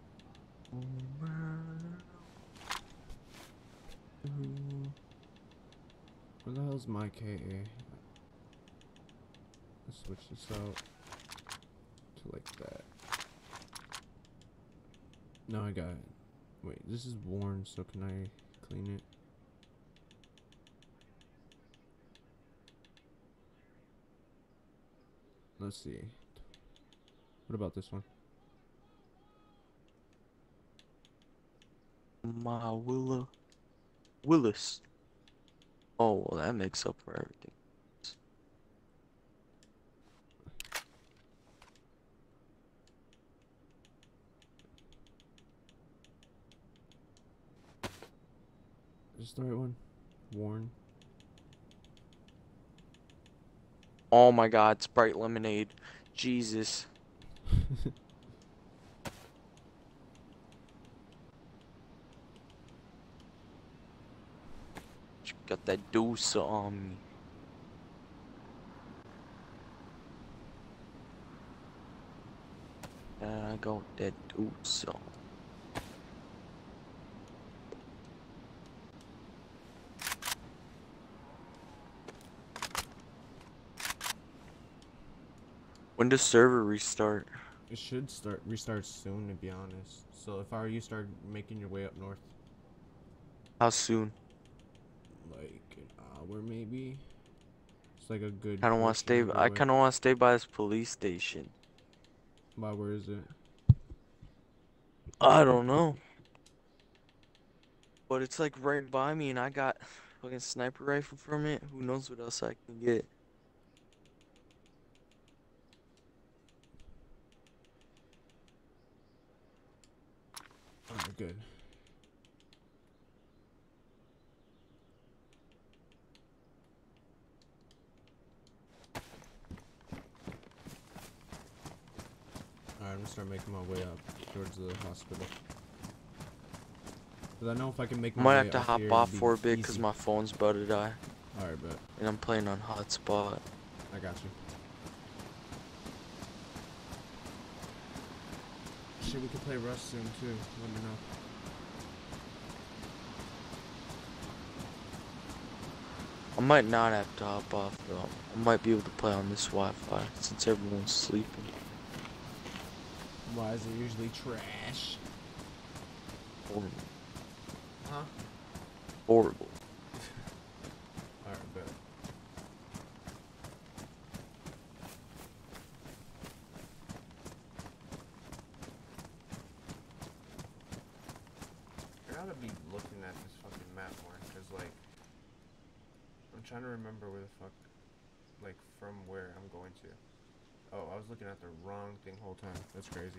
Where the hell's my KA? Switch this out to like that. No, I got it. Wait, this is worn, so can I clean it? Let's see. What about this one? My Willa. Willis. Oh, well, that makes up for everything. This the right one? Worn. Oh my god, Sprite Lemonade. Jesus. Got that deuce on me. I got that deuce on. When does server restart? It should start restart soon, to be honest. So if I were you, start making your way up north, How soon? like an hour maybe. It's like a good. I don't want to stay. I kind of want to stay by this police station. Why? Where is it? I don't know. But it's like right by me, and I got fucking sniper rifle from it. Who knows what else I can get? Oh, good. Alright, I'm gonna start making my way up towards the hospital. Cause I know if I can make my might way have to hop off for a bit because my phone's about to die, Alright, but and I'm playing on hotspot. I got you. Shit, we can play Rust soon too. Let me know. I might not have to hop off though. I might be able to play on this Wi-Fi since everyone's sleeping. Why is it usually trash? Horrible. Huh? Horrible. Alright, bet. I gotta be looking at this fucking map more, cause like, I'm trying to remember where the fuck, like, from where I'm going to. Oh, I was looking at the wrong thing whole time. That's crazy.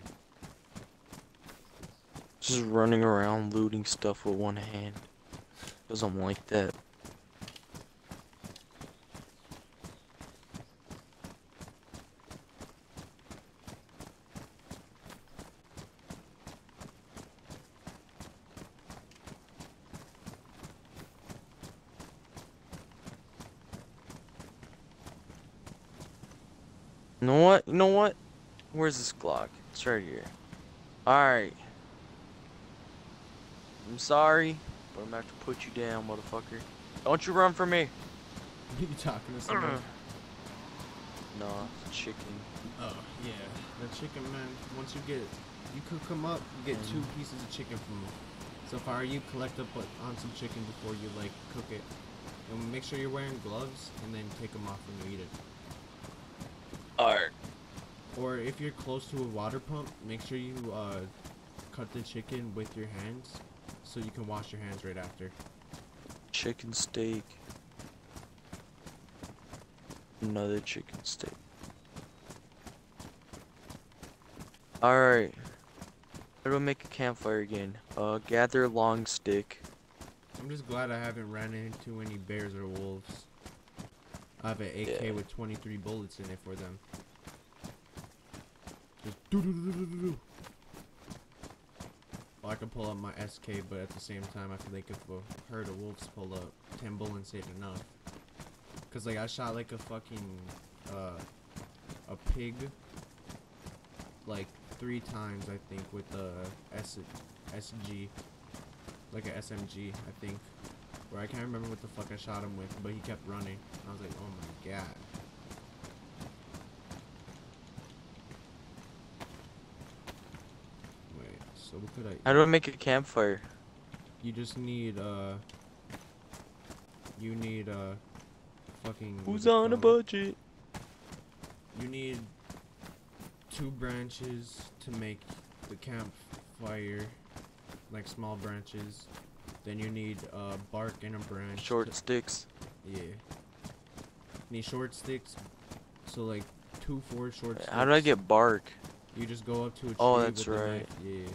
Just running around looting stuff with one hand. I'm like that. You know what? You know what? Where's this Glock? It's right here. Alright. I'm sorry, but I'm gonna have to put you down, motherfucker. Don't you run from me. you talking to someone? No, chicken. Oh yeah, the chicken man. Once you get, you cook them up. You get two Mm. pieces of chicken from them. So if I were you, collect up on on some chicken before you like cook it, and make sure you're wearing gloves, and then take them off when you eat it. Alright. Or if you're close to a water pump, make sure you uh, cut the chicken with your hands, so you can wash your hands right after. Chicken steak. Another chicken steak. Alright. How do I make a campfire again? Uh, gather a long stick. I'm just glad I haven't ran into any bears or wolves. I have an AK Yeah. with 23 bullets in it for them. Do do do do do do. Well, I can pull up my SK, but at the same time, I feel like if a herd of wolves pull up, 10 bullets ain't enough. Cause like I shot like a fucking uh a pig like three times I think with the S SG like a SMG I think where I can't remember what the fuck I shot him with but he kept running I was like oh my god wait so what could I How do I make a campfire? you just need uh you need uh fucking Who's on a budget? You need two branches to make the campfire, like small branches. Then you need uh, bark and a branch. Short sticks. yeah. Need short sticks. So like two, four short sticks. How do I get bark? You just go up to a tree. Oh, that's right. knife, Yeah.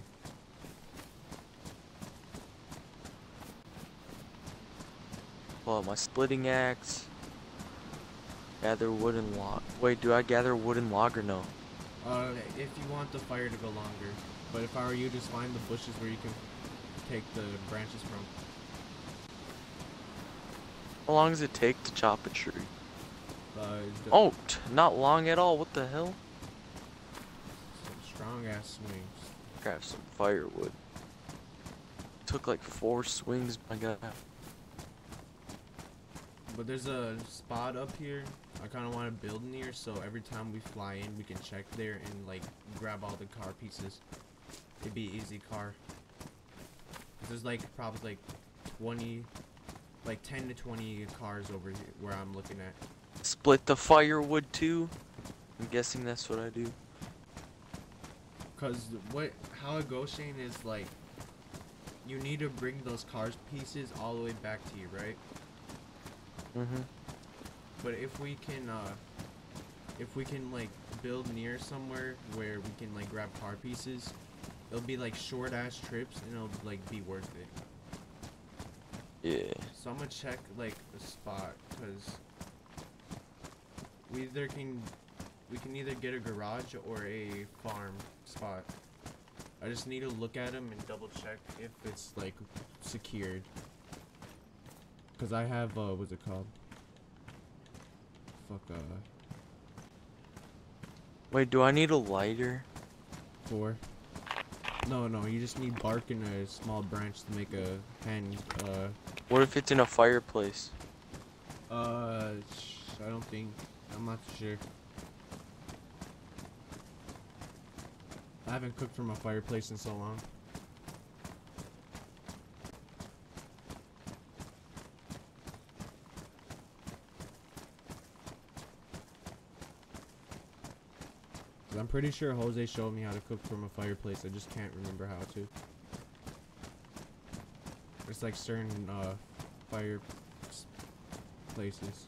Out my splitting axe. Gather wooden log. Wait, do I gather wooden log or no? Uh, if you want the fire to go longer, but if I were you, just find the bushes where you can take the branches from. How long does it take to chop a tree? Uh, Oh, t- not long at all. What the hell? some strong ass swings. Grab some firewood. Took like four swings, my god. But there's a spot up here I kind of want to build near, so every time we fly in, we can check there and like grab all the car pieces. It'd be easy car. There's like probably like 20, like 10 to 20 cars over here where I'm looking at. Split the firewood too. I'm guessing that's what I do. Cause what how it goes, Shane, is like you need to bring those cars pieces all the way back to you, right? Mm-hmm. But if we can, uh, if we can like build near somewhere where we can like grab car pieces, it'll be like short ass trips and it'll like be worth it. Yeah. So I'm gonna check like the spot because we either can we can either get a garage or a farm spot. I just need to look at them and double check if it's like secured. Cause I have uh, what's it called? Fuck uh, Wait, do I need a lighter? four. No, no, you just need bark and a small branch to make a hand. Uh, What if it's in a fireplace? uh, I don't think. I'm not sure. I haven't cooked from a fireplace in so long. I'm pretty sure Jose showed me how to cook from a fireplace. I just can't remember how to. It's like certain uh, fire places.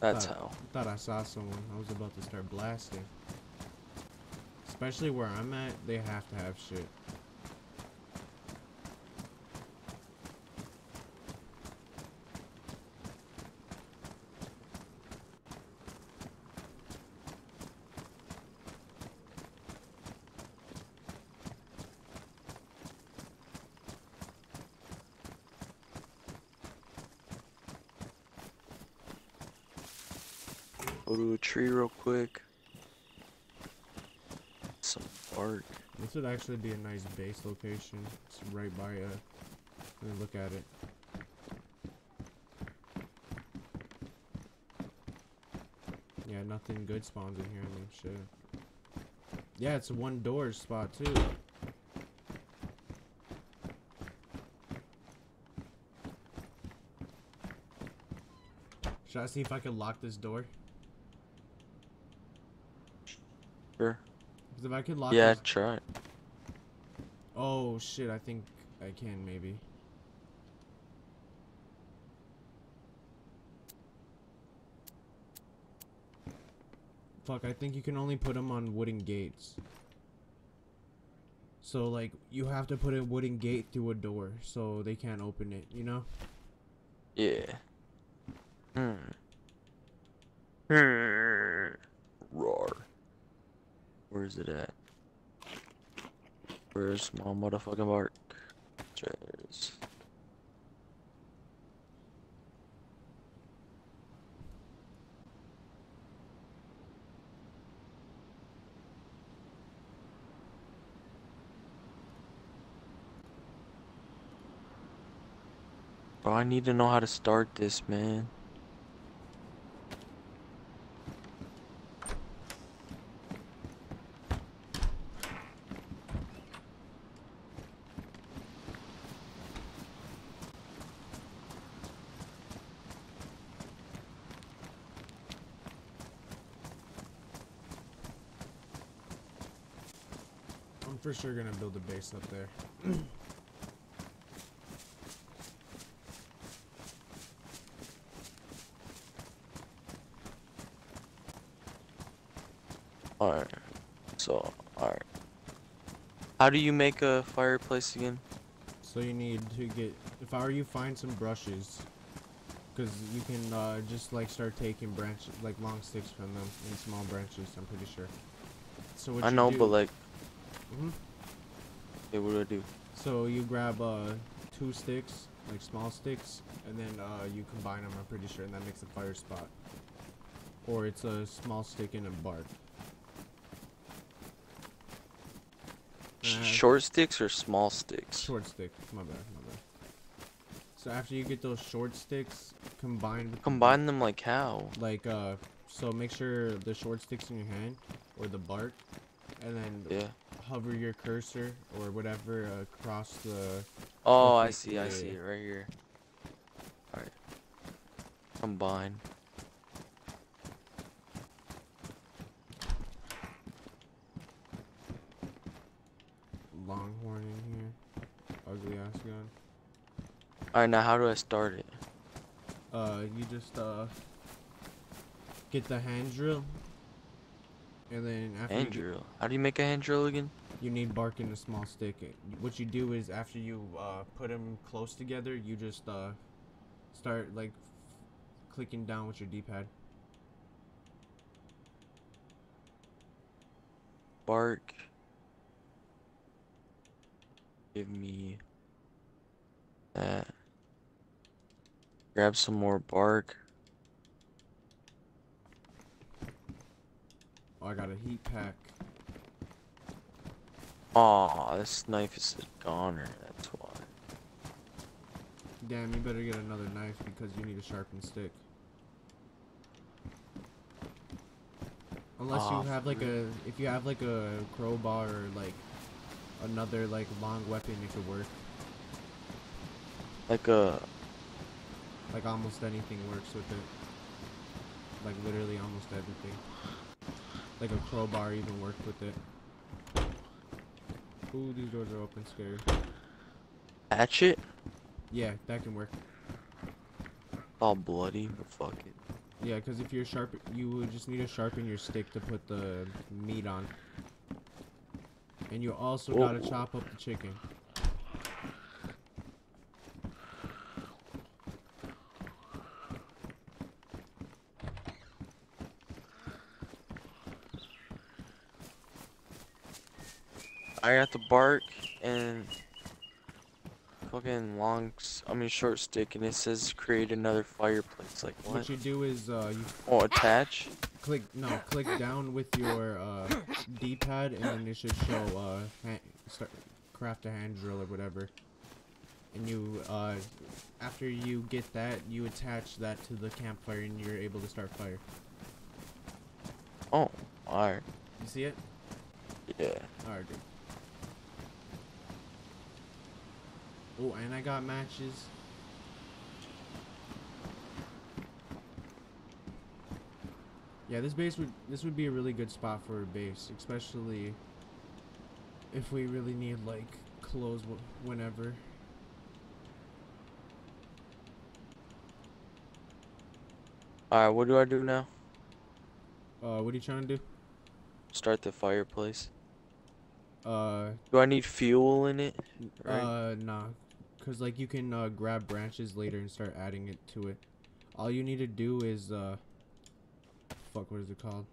That's thought, how. Thought I saw someone. I was about to start blasting. Especially where I'm at, they have to have shit. Go to a tree real quick. Some bark. This would actually be a nice base location. It's right by a. let me look at it. Yeah, nothing good spawns in here, I mean shit. Yeah, it's a one door spot too. Should I see if I can lock this door? Sure. Because if I can lock Yeah, this try it. Oh shit, I think I can maybe. Fuck, I think you can only put them on wooden gates. So like you have to put a wooden gate through a door so they can't open it, you know? Yeah. Hmm. Hmm. Roar. Where's it at? Where's my motherfucking bark? There's. Bro, I need to know how to start this, man. I'm for sure gonna build a base up there. Alright. So, alright. How do you make a fireplace again? So you need to get, if I were you, find some brushes. Because you can uh, just like start taking branches, like long sticks from them and small branches, I'm pretty sure. So what I know, do, but like, Mhm. What do I do? So you grab uh, two sticks, like small sticks, and then uh, you combine them, I'm pretty sure, and that makes a fire spot. Or it's a small stick and a bark. Uh, short sticks or small sticks? Short stick. My bad, my bad. So after you get those short sticks combined Combine them like how? like uh so make sure the short sticks in your hand or the bark and then Yeah. Hover your cursor or whatever across the Oh, I see, I see it right here. Alright. Combine. longhorn in here. Ugly ass gun. Alright, now how do I start it? Uh you just uh get the hand drill and then after Hand drill. How do you make a hand drill again? you need bark and a small stick. What you do is after you uh, put them close together, you just uh, start like f- clicking down with your D-pad. Bark. Give me that. Grab some more bark. Oh, I got a heat pack. Aw, this knife is a goner, that's why. Damn, you better get another knife because you need a sharpened stick. Unless you have like a, if you have like a crowbar or like another like long weapon, it could work. Like a Like almost anything works with it. Like literally almost everything. Like a crowbar even work with it. Ooh, these doors are open, scary. hatchet. Yeah, that can work. All bloody, but fuck it. Yeah, because if you're sharp, you would just need to sharpen your stick to put the meat on. And you also Whoa. gotta chop up the chicken. I got the bark and fucking long, I mean short stick, and it says create another fireplace. Like What what? you do is uh, you Oh, attach. click no, click down with your uh, D-pad, and then it should show uh, ha- start craft a hand drill or whatever. And you uh, after you get that, you attach that to the campfire, and you're able to start fire. Oh, alright. You see it? Yeah. Alright, good. Oh, and I got matches. Yeah, this base would this would be a really good spot for a base, especially if we really need like clothes whenever. Alright, what do I do now? Uh, what are you trying to do? Start the fireplace. Uh, Do I need fuel in it? Right. uh, nah, cause like you can uh, grab branches later and start adding it to it. All you need to do is uh, fuck, what is it called?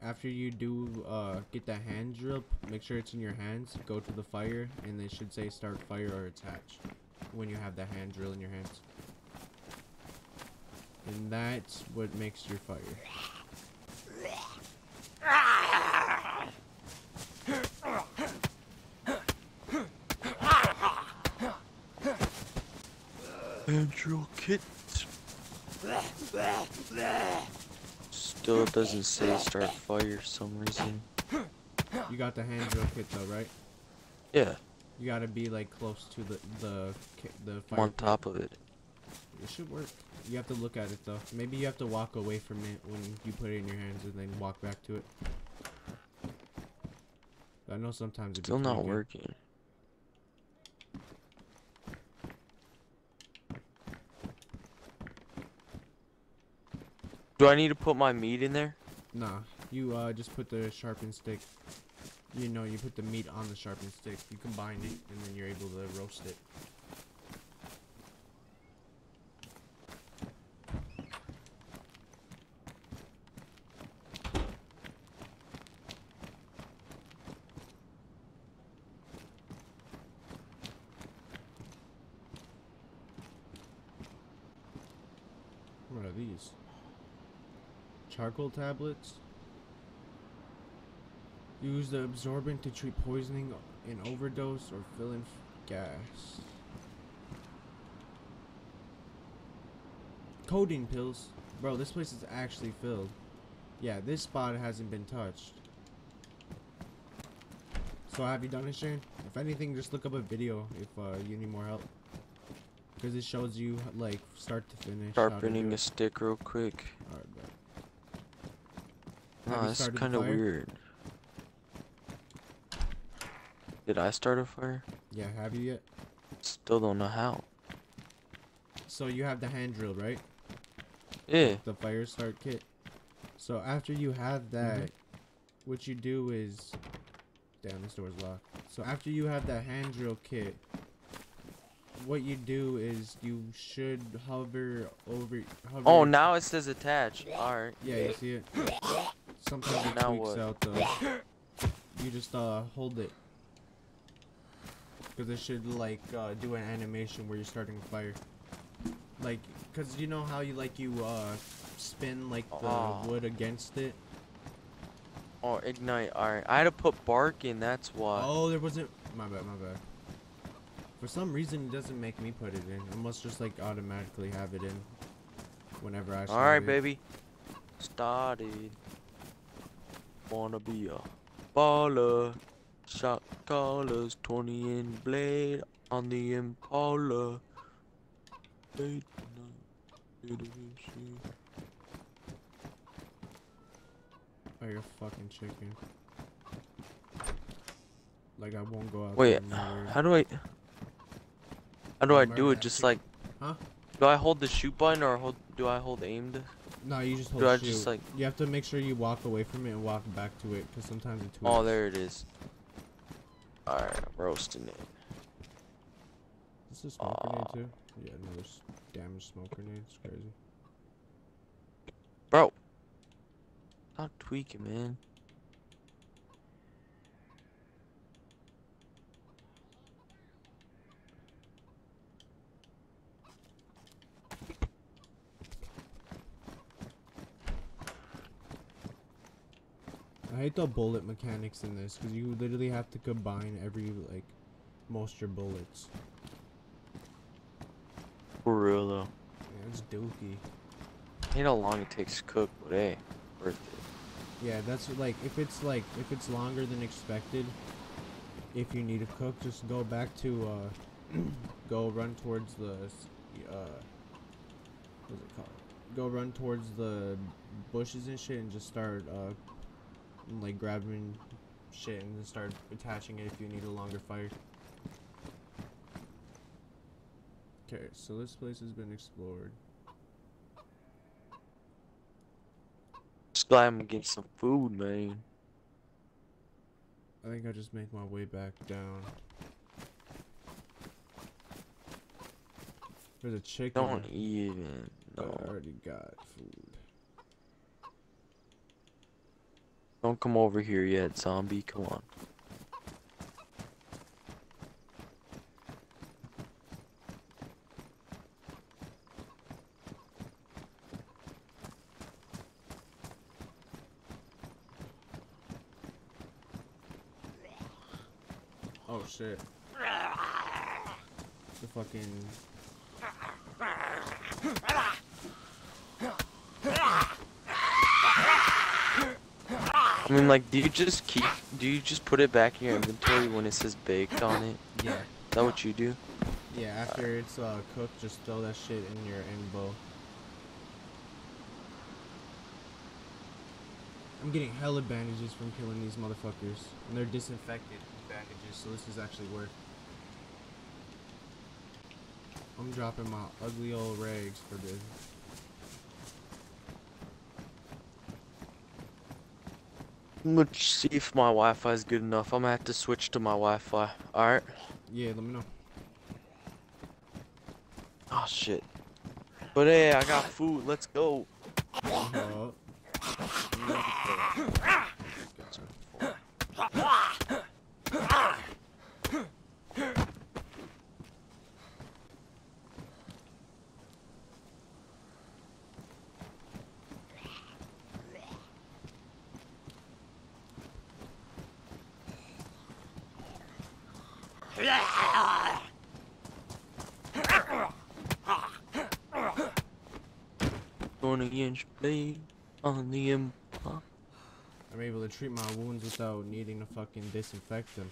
After you do uh, get the hand drill, make sure it's in your hands. Go to the fire, and they should say start fire or attach when you have the hand drill in your hands. And that's what makes your fire. Hand drill kit. Still doesn't say start fire for some reason. You got the hand drill kit though, right? Yeah, You gotta be like close to the the the fire. on top of it. It should work. You have to look at it though. Maybe you have to walk away from it when you put it in your hands and then walk back to it. I know sometimes it's Still not working. Do I need to put my meat in there? Nah, you uh just put the sharpened stick. You know, you put the meat on the sharpened stick. You combine it, and then you're able to roast it. What are these? Charcoal tablets? Use the absorbent to treat poisoning in overdose or fill in gas. Codeine pills. Bro, this place is actually filled. Yeah, this spot hasn't been touched. So have you done it, Shane? If anything, just look up a video if uh, you need more help. Because it shows you, like, start to finish. Sharpening a stick real quick. Alright, Have you that's kind of weird. Did I start a fire? Yeah, have you yet? Still don't know how. So you have the hand drill, right? Yeah. The fire start kit. So after you have that, mm-hmm. what you do is, damn, this door's locked. So after you have that hand drill kit, what you do is you should hover over. Hover Oh, now it says attach. Alright. Yeah, you see it. Sometimes it Now tweaks what? out though. You just uh hold it. Cause it should like uh, do an animation where you're starting a fire. Like, cause you know how you like you uh spin like the Oh. wood against it. Oh, ignite. Alright. I had to put bark in, that's why. Oh, there wasn't. My bad, my bad. For some reason, it doesn't make me put it in. It must just like automatically have it in whenever I. start Alright, it. baby. Started. Wanna be a baller. Shot callers, 20 in blade on the Impala. Late night, little shit. Oh, you're a fucking chicken. Like I won't go out. Wait, how do I? How do I do it? Just like, Huh? do I hold the shoot button or hold? Do I hold aimed? No, you just hold Do I shoot. just like? You have to make sure you walk away from it and walk back to it, because sometimes it. Oh, there it is. Alright, I'm roasting it. This is a smoke grenade too. Yeah, another damaged smoke grenade. It's crazy. Bro. Stop tweaking, man. I hate the bullet mechanics in this, because you literally have to combine every like most your bullets. For real though. Yeah, it's dookie. I Hate how long it takes to cook, but hey, worth it. Yeah, that's like if it's like if it's longer than expected. If you need to cook, just go back to uh, go run towards the uh, what's it called? Go run towards the bushes and shit, and just start uh, like grabbing shit and then start attaching it if you need a longer fire. Okay, so this place has been explored. Just glad I'm getting some food, man. I think I just make my way back down. There's a chicken. Don't even. but I already got food. Don't come over here yet, zombie. Come on. Oh shit. The fucking. I mean, like, do you just keep? Do you just put it back in your inventory when it says baked on it? Yeah. Is that what you do? Yeah, after it's uh, cooked, just throw that shit in your invo. I'm getting hella bandages from killing these motherfuckers. And they're disinfected bandages, so this is actually worth. I'm dropping my ugly old rags for this. Gonna see if my Wi-Fi is good enough. I'm gonna have to switch to my Wi-Fi. All right. Yeah, let me know. Oh shit. But hey, I got food. Let's go. Uh, Twenty on the. I'm able to treat my wounds without needing to fucking disinfect them.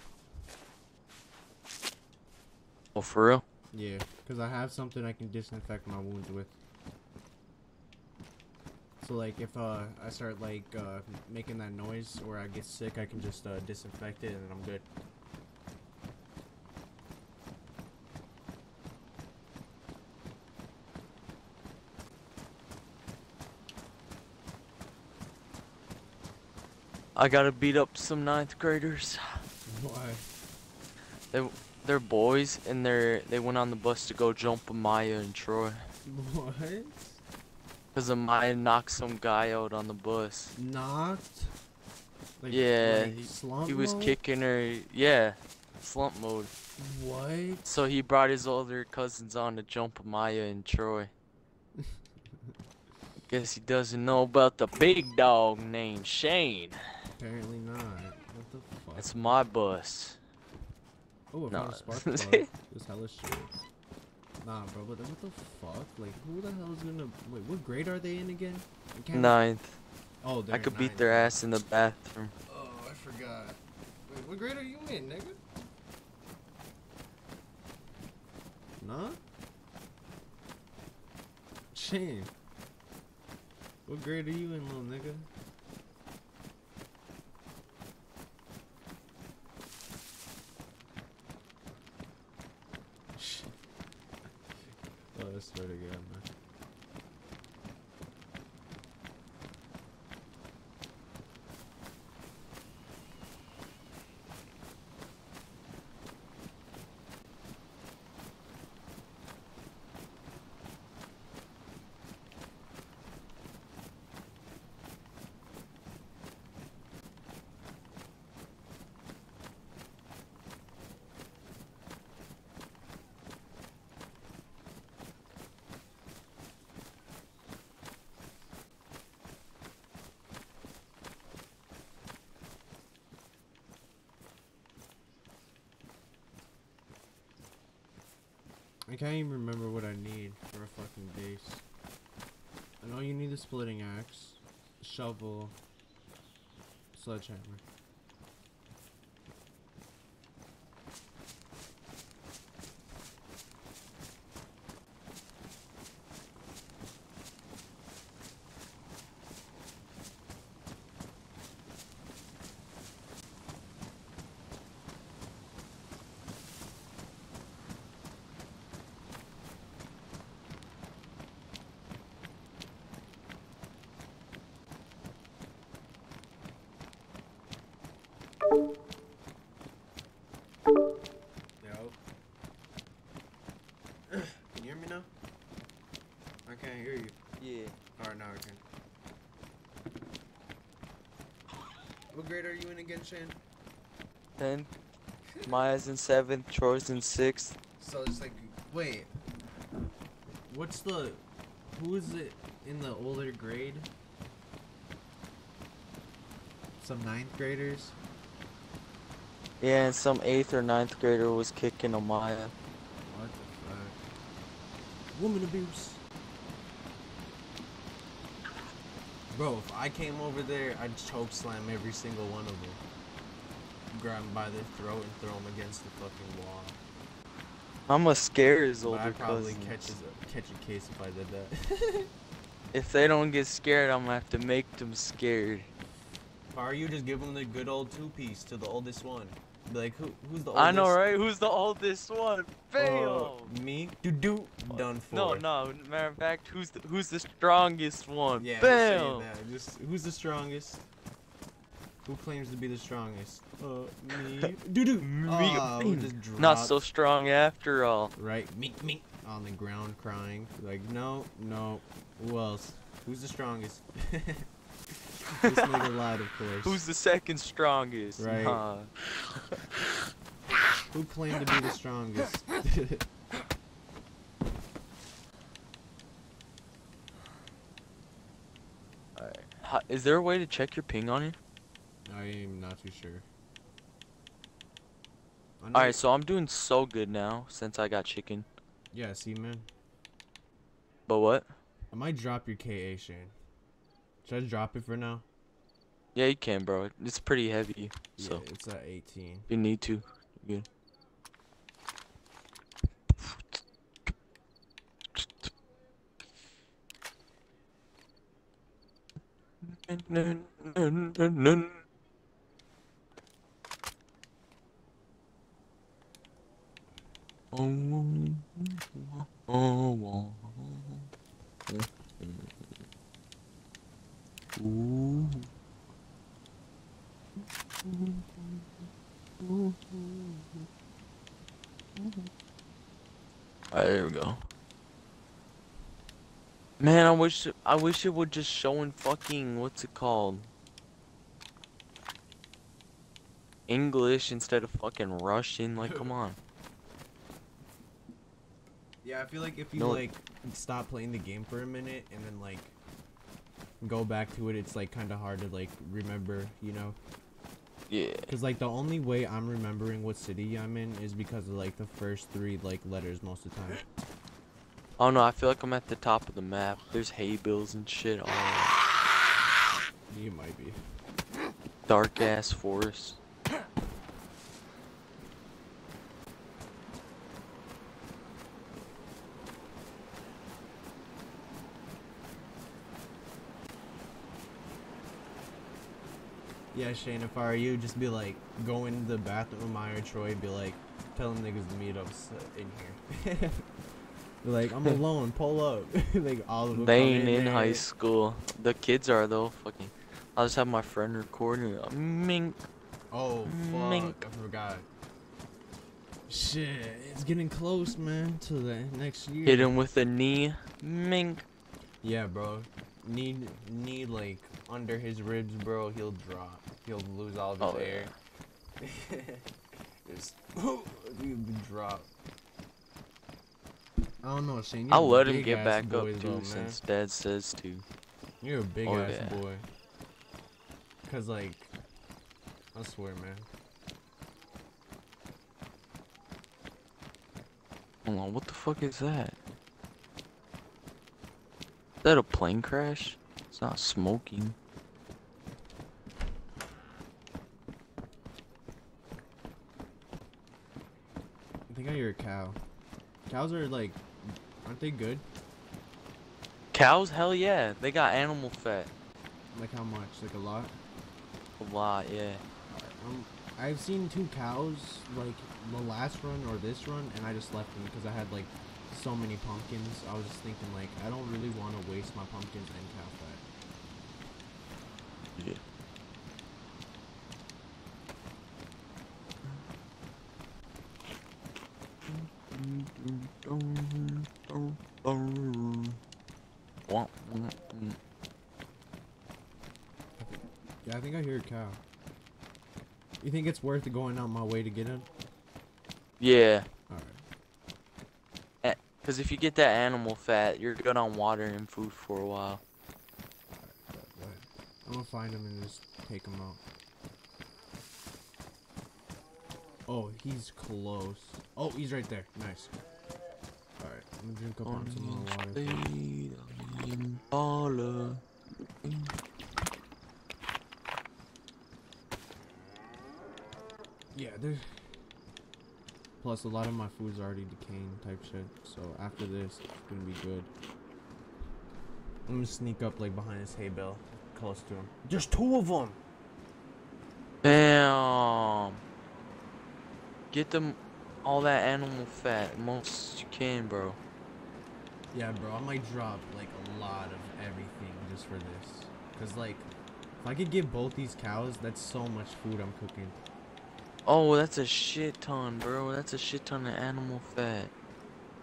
Oh, for real? Yeah, because I have something I can disinfect my wounds with. So like if uh I start like uh making that noise or I get sick, I can just uh, disinfect it and I'm good. I gotta beat up some ninth graders. Why? They they're boys, and they're they went on the bus to go jump with Maya and Troy. What? Cause of Maya knocked some guy out on the bus. Knocked? Like, Yeah, like he- He was kicking her. Yeah, slump mode. What? So he brought his older cousins on to jump with Maya and Troy. Guess he doesn't know about the big dog named Shane. Apparently not. What the fuck? It's my bus. Oh, I found Nah. a spark plug. This hella shit. Nah, bro, but what the fuck? Like, who the hell is gonna... Wait, what grade are they in again? Ninth. Oh, they're I could nine. beat their ass in the bathroom. Oh, I forgot. Wait, what grade are you in, nigga? Nah? Shane. What grade are you in, little nigga? Shit. Oh, I swear can't even remember what I need for a fucking base. I know you need the splitting axe, shovel, sledgehammer. Yo. Can you hear me now? I can't hear you. Yeah. Alright, now I can. What grade are you in again, Shane? Ten. Maya's in seventh. Troy's in sixth. So it's like, wait. What's the. Who is it in the older grade? Some ninth graders? Yeah, and some eighth or ninth grader was kicking Amaya. What the fuck? Woman abuse. Bro, if I came over there, I'd choke slam every single one of them. Grab them by their throat and throw them against the fucking wall. I'ma scare his older I'd probably cousins. catch, a, catch a case if I did that. If they don't get scared, I'm gonna have to make them scared. or you just give them the good old two piece to the oldest one. Like, who, who's the oldest? I know, right? Who's the oldest one? Fail! Uh, me? Do do. Done for. no, no. Matter of fact, who's the, who's the strongest one? Yeah, Bam! Just who's the strongest? Who claims to be the strongest? Uh, me. do do. Me. Oh, Not so strong after all. Right, mink mink on the ground crying. Like no, no. Who else? Who's the strongest? this nigga lied, of course. Who's the second strongest? Right. Nah. Who claimed to be the strongest? Is there a way to check your ping on it? I am not too sure. Alright, so I'm doing so good now since I got chicken. Yeah, see, man. But what? I might drop your KA, Shane. Should I drop it for now? Yeah, you can, bro. It's pretty heavy, so yeah, it's at 18. you need to. You- Ooh. Alright, there we go. Man, I wish I wish it would just show in fucking what's it called? English instead of fucking Russian. Like, come on. Yeah, I feel like if you No. like stop playing the game for a minute and then like go back to it, it's like kind of hard to like remember, you know? Yeah. Cause like the only way I'm remembering what city I'm in is because of like the first three like letters most of the time. Oh no, I feel like I'm at the top of the map. There's hay bills and shit all around. You might be. Dark ass forest. Yeah, Shane, if I were you, just be like, go into the bathroom with Maya or Troy, be like, tell them niggas to meet uh, in here. like, I'm alone, pull up. like, all of them They ain't in there. high school. The kids are though. Fucking. I'll just have my friend recording. it. Uh, mink. Oh, Mink. fuck, I forgot. Shit, it's getting close, man, to the next year. Hit him with a knee. Mink. Yeah, bro. Need, need, like, under his ribs, bro, he'll drop. He'll lose all of his Oh, air. Just, he'll drop. I don't know, Shane. I'll let him get back boy, up too, man. since Dad says to. You're a big Oh, ass yeah. boy. Cause like, I swear, man. Hold on, what the fuck is that? Is that a plane crash? It's not smoking. I think I hear a cow. Cows are like, aren't they good? Cows? Hell yeah. They got animal fat. Like how much? Like a lot? A lot, yeah. Um, I've seen two cows like the last run or this run, and I just left them because I had like so many pumpkins. I was just thinking like I don't really want to waste my pumpkins and cow fat. Yeah. Yeah, I think I hear a cow. You think it's worth going out my way to get it? Yeah, Alright. because if you get that animal fat, you're good on water and food for a while. I'm gonna find him and just take him out. Oh, he's close. Oh, he's right there. Nice. Alright, I'm gonna drink up on some more water. Yeah, there's. Plus, a lot of my food's already decaying type shit. So after this, it's gonna be good. I'm gonna sneak up like behind his hay bale, close to him. There's two of them. Damn. Get them all that animal fat, most you can, bro. Yeah, bro, I might drop like a lot of everything just for this. Cause like, if I could get both these cows, that's so much food I'm cooking. Oh, that's a shit ton, bro. That's a shit ton of animal fat.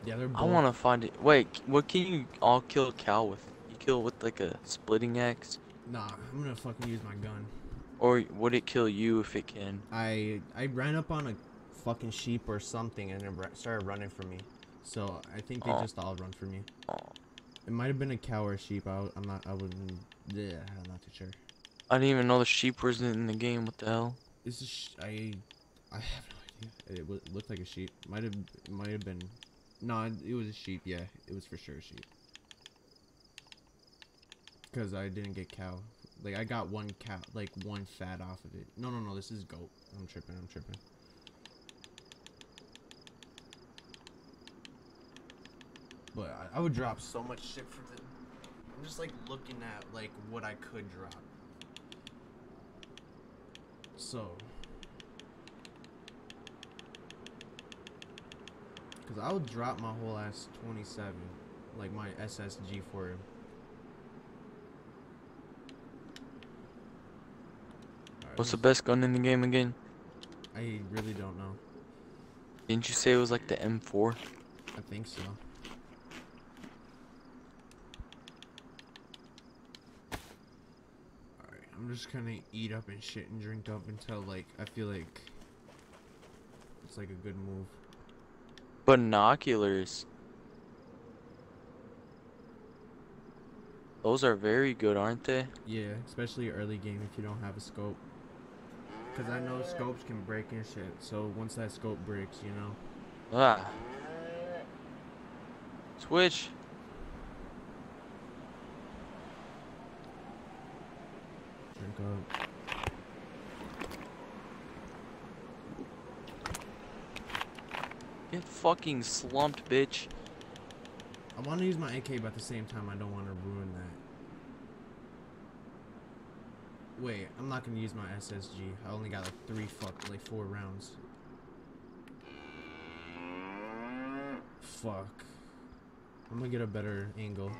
Yeah, they're both. I want to find it. Wait, what can you all kill a cow with? You kill with like a splitting axe, Nah, I'm gonna fucking use my gun. or would it kill you if it can? I I ran up on a fucking sheep or something and it started running for me. So I think they Oh. just all run for me. It might have been a cow or a sheep. I, I'm not. I wouldn't. Yeah, I'm not too sure. I didn't even know the sheep was in the game. What the hell? This is. I. I have no idea. It w- looked like a sheep. Might have. Might have been. No, it- it was a sheep. Yeah, it was for sure a sheep. Cause I didn't get cow. Like I got one cow, like one fat off of it. No, no, no. This is goat. I'm tripping. I'm tripping. But I, I would drop so much shit for them. I'm just like looking at like what I could drop. So. Cause I would drop my whole ass 27, like my SSG for him. What's the best gun in the game again? I really don't know. Didn't you say it was like the M4? I think so. Alright, I'm just gonna eat up and shit and drink up until like I feel like it's like a good move. Binoculars. Those are very good, aren't they? Yeah, especially early game if you don't have a scope. Cause I know scopes can break and shit. So once that scope breaks, you know. Ah. Switch. Up. Get fucking slumped, bitch. I want to use my AK, but at the same time, I don't want to ruin that. Wait, I'm not gonna use my SSG. I only got like three fuck, like four rounds. Fuck. I'm gonna get a better angle.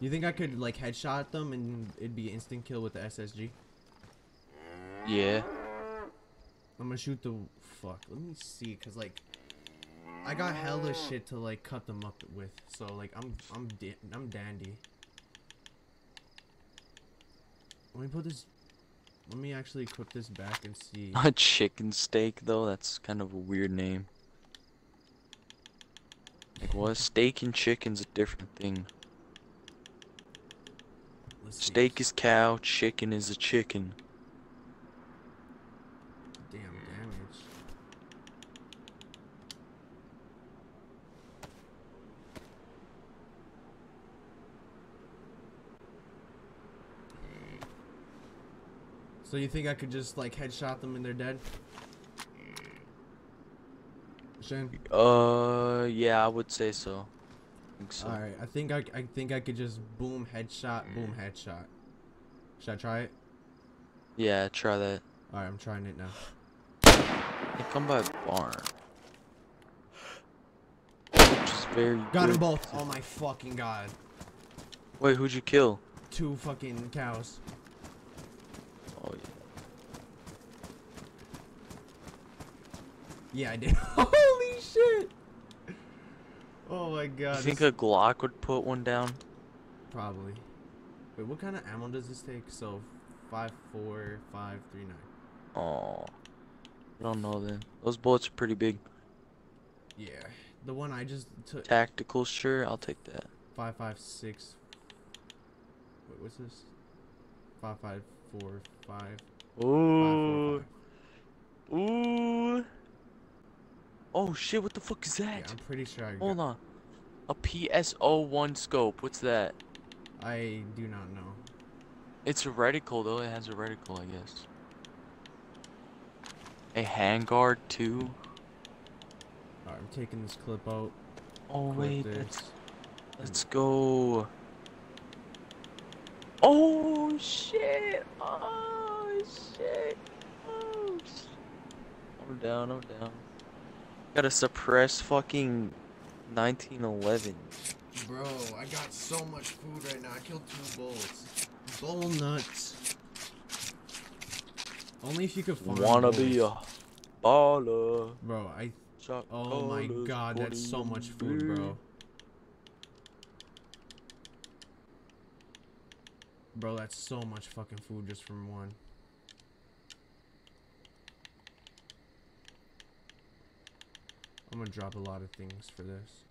You think I could like headshot them and it'd be instant kill with the SSG? Yeah. I'm gonna shoot the fuck. Let me see, cause like I got hella shit to like cut them up with. So like I'm I'm da I'm dandy. Let me put this. Let me actually equip this back and see. A chicken steak though, that's kind of a weird name. Like what? Steak and chicken's a different thing. Steak is cow, chicken is a chicken. Damn damage. So you think I could just like headshot them and they're dead? Shane? Uh, yeah, I would say so. Think so. All right, I think I, I think I could just boom headshot, mm. boom headshot. Should I try it? Yeah, try that. All right, I'm trying it now. They come by barn. Which is very Got them both. Oh my fucking god. Wait, who'd you kill? Two fucking cows. Oh yeah. Yeah, I did. Holy shit. Oh my god. you think a Glock would put one down? Probably. Wait, what kind of ammo does this take? So, five, four, five, three, nine. Oh. I don't know then. Those bullets are pretty big. Yeah. The one I just took. Tactical, sure, I'll take that. Five, five, six. Wait, what's this? Five, five, four, five. Five, four, Ooh. five. Ooh. Oh shit, what the fuck is Yeah, that? I'm pretty sure I. Hold on. A PSO1 scope. What's that? I do not know. It's a reticle though. It has a reticle, I guess. A handguard too. Alright, I'm taking this clip out. Oh Clip wait, let's let's go. Oh shit! Oh shit! Oh shit! I'm down. I'm down. Gotta suppress fucking 1911. Bro, I got so much food right now. I killed two bulls. Bull nuts. Only if you could find Wanna bulls. be a baller? Bro, I Shot Oh my god, that's so much food, bro. Bro, that's so much fucking food just from one. I'm gonna drop a lot of things for this.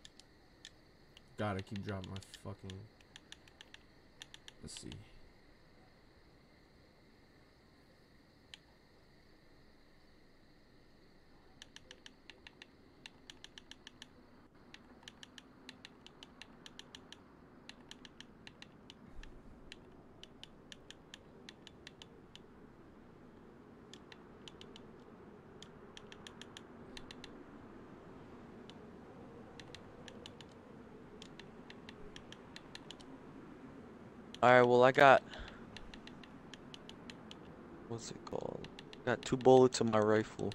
Gotta keep dropping my fucking. Let's see. Alright, well I got what's it called? Got two bullets in my rifle.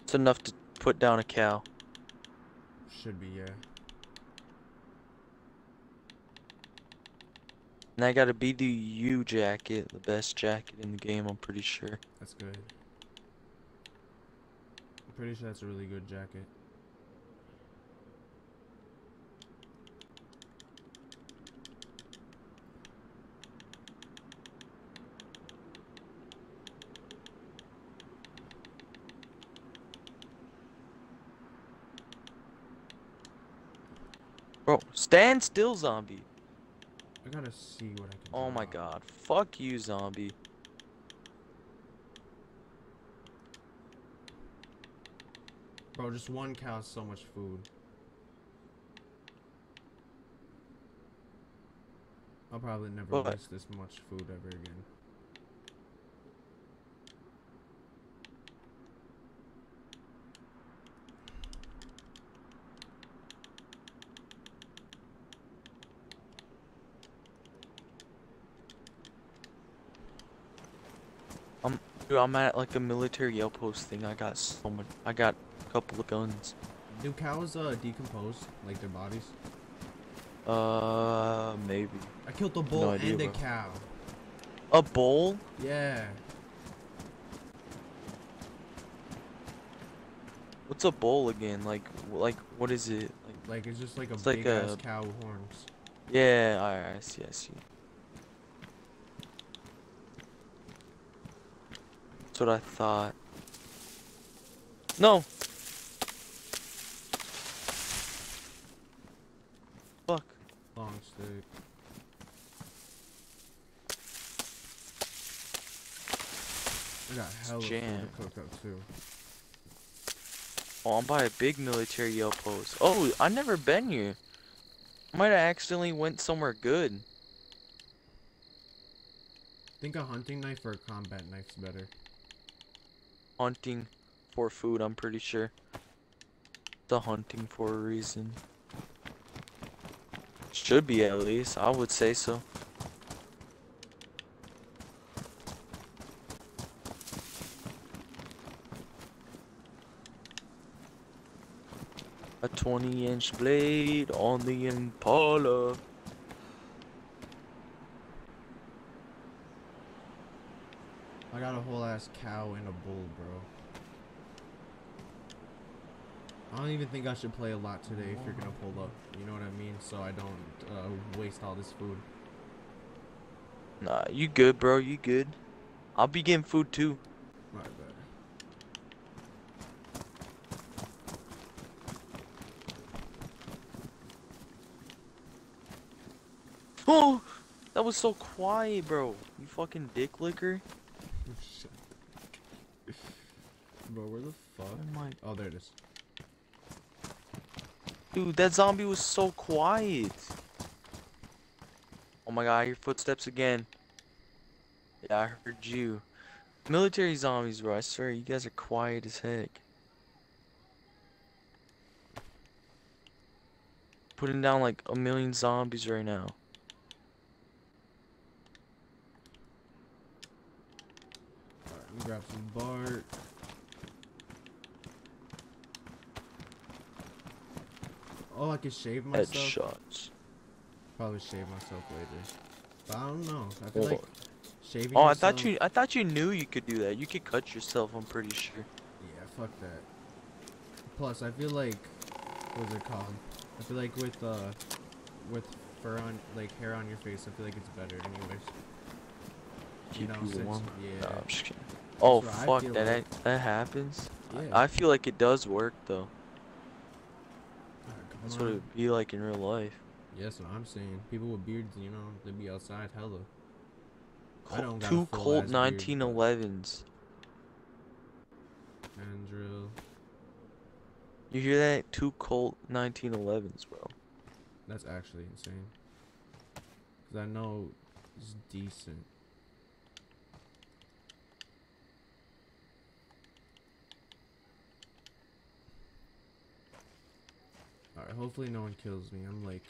It's enough to put down a cow. Should be, yeah. And I got a BDU jacket, the best jacket in the game, I'm pretty sure. That's good. I'm pretty sure that's a really good jacket. Bro, stand still, zombie. I gotta see what I can Oh my drop. god. Fuck you, zombie. Bro, just one cow is so much food. I'll probably never What? waste this much food ever again. Dude, I'm at like a military outpost thing. I got so much. I got a couple of guns. Do cows uh decompose like their bodies? Uh, maybe. I killed the bull idea, and the bro. cow. A bull? Yeah. What's a bull again? Like, like what is it? Like, Like it's just like a It's like big ass a- cow horns. yeah, I see, I see. That's what I thought. No. Fuck. Long stick. I got hella jam. to cook up too. Oh, I'm by a big military outpost. Oh, I never been here. Might have accidentally went somewhere good. Think a hunting knife or a combat knife's better. Hunting for food, I'm pretty sure. The hunting for a reason. Should be at least, I would say so. A 20 inch blade on the Impala. I got a whole ass cow and a bull, bro. I don't even think I should play a lot today if you're gonna pull up. You know what I mean? So I don't uh, waste all this food. Nah, you good, bro. You good. I'll be getting food too. My bad. Oh, that was so quiet, bro. You fucking dick licker. Bro, where the fuck? Oh my, Oh, there it is. dude, that zombie was so quiet. Oh my god, I hear footsteps again. Yeah, I heard you. Military zombies, bro. I swear, you guys are quiet as heck. Putting down like a million zombies right now. Alright, let me grab some bark. Oh, I could shave myself. Headshots. Probably shave myself later. But I don't know. I feel like shaving. Oh, I thought you. I thought you knew you could do that. You could cut yourself. I'm pretty sure. Yeah, fuck that. Plus, I feel like what's it called? I feel like with uh, with fur on like hair on your face, I feel like it's better anyways. You Keep know, you warm. yeah. Nah, I'm just kidding. Oh fuck, that like. that happens. Yeah. I feel like it does work though. That's what it would be like in real life. Yeah, what I'm saying. People with beards, you know, they'd be outside hella. I don't got Two Colt ass beard, but- 1911s. Hand drill. You hear that? Two Colt 1911s, bro. That's actually insane. Cause I know it's decent. Alright, hopefully no one kills me. I'm like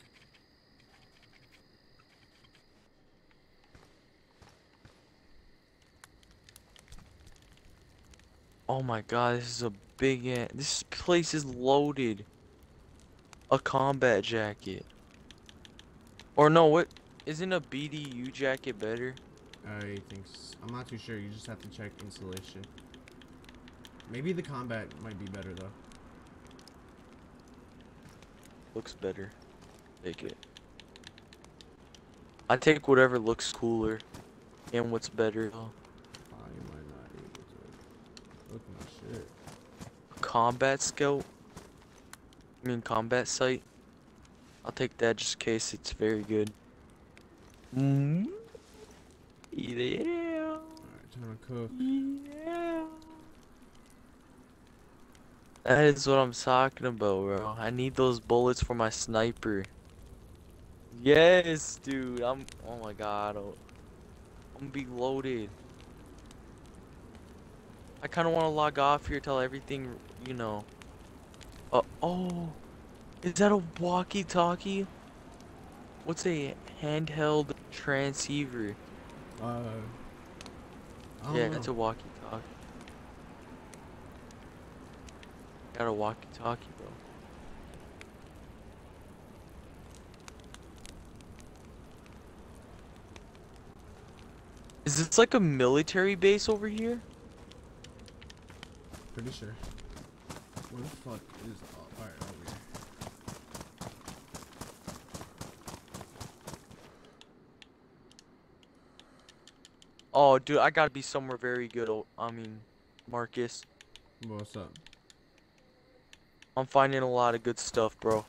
Oh my god, this is a big ant. This place is loaded. A combat jacket. Or no, what? Isn't a BDU jacket better? I think I'm not too sure. You just have to check installation. Maybe the combat might be better though. Looks better. Take it. I take whatever looks cooler. And what's better though. I might not be able to look at my shit. Combat scout. I mean combat sight? I'll take that just in case it's very good. Mm. Yeah. Alright, time to cook. Yeah. That is what I'm talking about, bro. I need those bullets for my sniper. Yes, dude. I'm. Oh my god. I'm gonna be loaded. I kind of want to log off here till everything, you know. Uh oh. Is that a walkie-talkie? What's a handheld transceiver? Uh, Yeah, know. it's a walkie-talkie. Got a walkie-talkie, bro. Is this like a military base over here? Pretty sure. Where the fuck is oh, alright over here? Oh, dude, I gotta be somewhere very good. oh, I mean, Marcus. What's up? I'm finding a lot of good stuff, bro.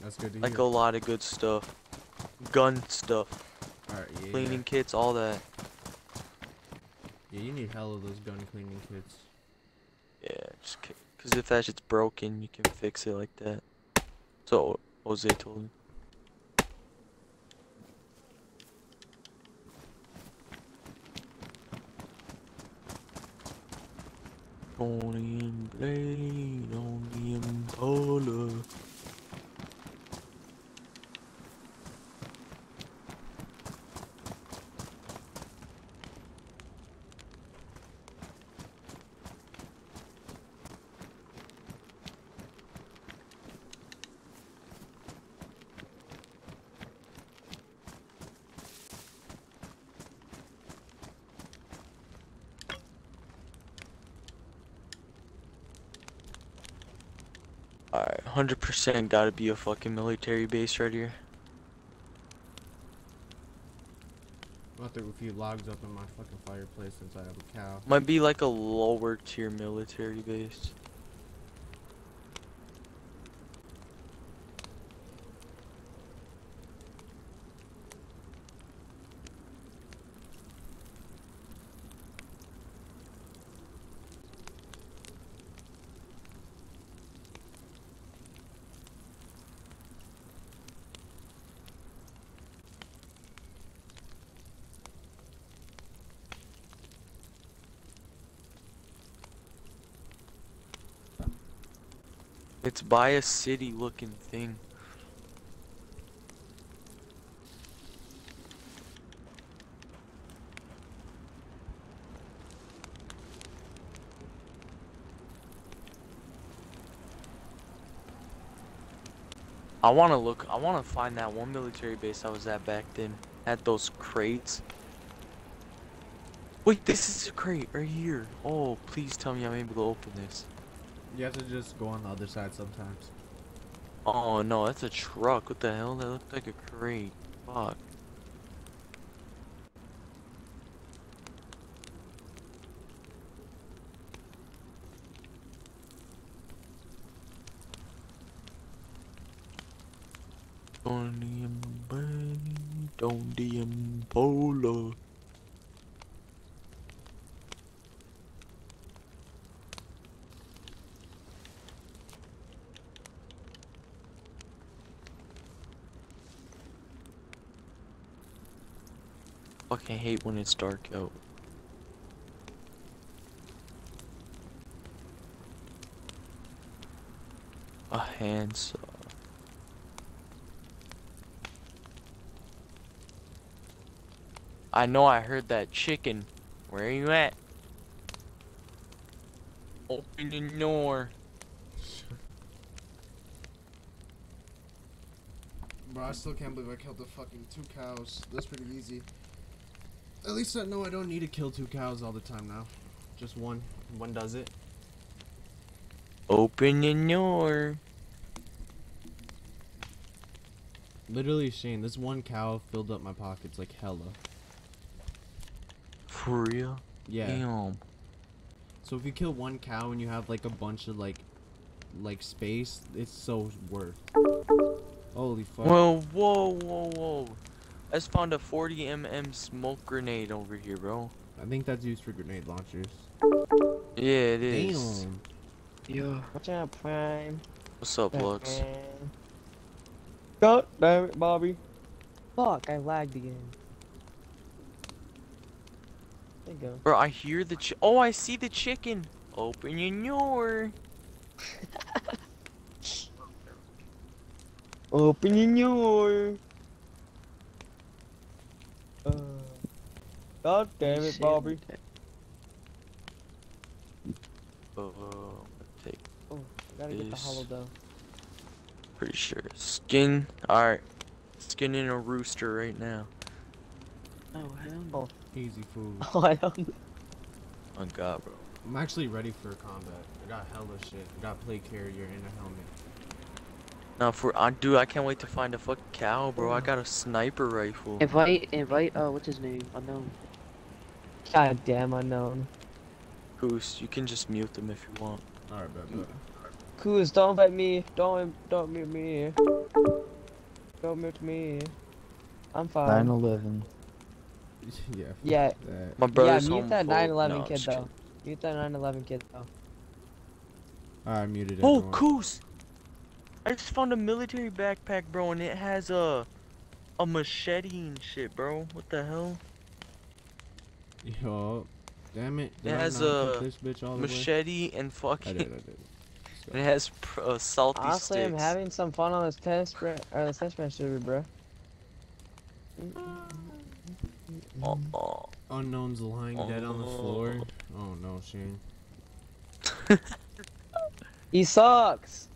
That's good to Like hear. a lot of good stuff. Gun stuff, Alright, yeah, cleaning kits, all that. yeah. Yeah, you need hell of those gun cleaning kits. Yeah, just because if that shit's broken, you can fix it like that. So Jose told me. Tony and Blade on the Impala. Alright, 100% gotta be a fucking military base right here. I threw a few logs up in my fucking fireplace since I have a cow. Might be like a lower tier military base. It's by a city looking thing. I want to look, I want to find that one military base I was at back then. At those crates. Wait, this is a crate right here. Oh, please tell me I'm able to open this. You have to just go on the other side sometimes. Oh no, that's a truck. What the hell? That looked like a crate. Fuck. When it's dark out. A handsaw. I know I heard that chicken. Where are you at? Open the door. Bro, I still can't believe I killed the fucking two cows. That's pretty easy. At least I know I don't need to kill two cows all the time now. Just one. One does it. Open the door. Literally, Shane, this one cow filled up my pockets like hella. For real? Yeah. Damn. So if you kill one cow and you have like a bunch of like, like space, it's so worth. Holy fuck. Whoa, whoa, whoa, whoa. I just found a 40 mm smoke grenade over here, bro. I think that's used for grenade launchers. Yeah, it is. Damn. Yo, what's up, Prime? What's up, Lux? Man. God damn it, Bobby. Fuck, I lagged again. There you go. Bro, I hear the chi- Oh, I see the chicken. Open your door. Open your door. Uh, God damn it, Shit. Bobby. Uh, take. Oh, Gotta get the hollow though. Pretty sure. Skin. Alright. Skinning a rooster right now. Oh hell no. Easy food. Oh, I don't. Oh god, bro. I'm actually ready for combat. I got hella shit. I got plate carrier and a helmet. Now for I dude, I can't wait to find a fuck cow, bro. I got a sniper rifle. Invite, invite. Uh, what's his name? Unknown. God damn unknown. Koos, you can just mute them if you want. Alright, bet, bet. Koos, don't bite me. Don't don't mute me. Don't mute me. I'm fine. 9/11. yeah. Yeah, That. My yeah. brother's Mute that homophobe. 9/11 No, I'm kid though. kidding. Mute that 9/11 kid though. Alright, muted Oh, everyone. Koos! I just found a military backpack, bro, and it has a a machete and shit, bro. What the hell? Yo, damn it. It Did I has a this bitch all the way? Machete and I fucking. did, I did. Let's. It has pr- uh, salty Honestly, sticks. I'm having some fun on this test, bro. Or this test bench server, bro. Oh, oh. Unknown's lying dead on the floor. Oh no, Shane. He sucks.